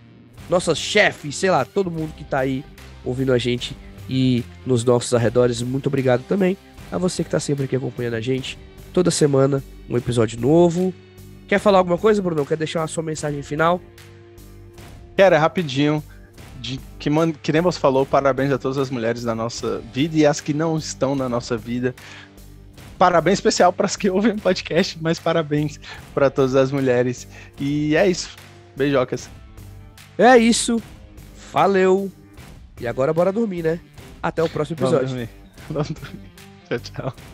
nossa chefe, sei lá, todo mundo que tá aí ouvindo a gente e nos nossos arredores. Muito obrigado também a você que tá sempre aqui acompanhando a gente. Toda semana um episódio novo. Quer falar alguma coisa, Brunão? Quer deixar a sua mensagem final? Quero, é rapidinho. De, que queremos falou, parabéns a todas as mulheres da nossa vida e as que não estão na nossa vida parabéns especial para as que ouvem o podcast, mas parabéns para todas as mulheres. E é isso. Beijocas. É isso. Valeu. E agora bora dormir, né? Até o próximo episódio. Vamos dormir. Vamos dormir. Tchau, tchau.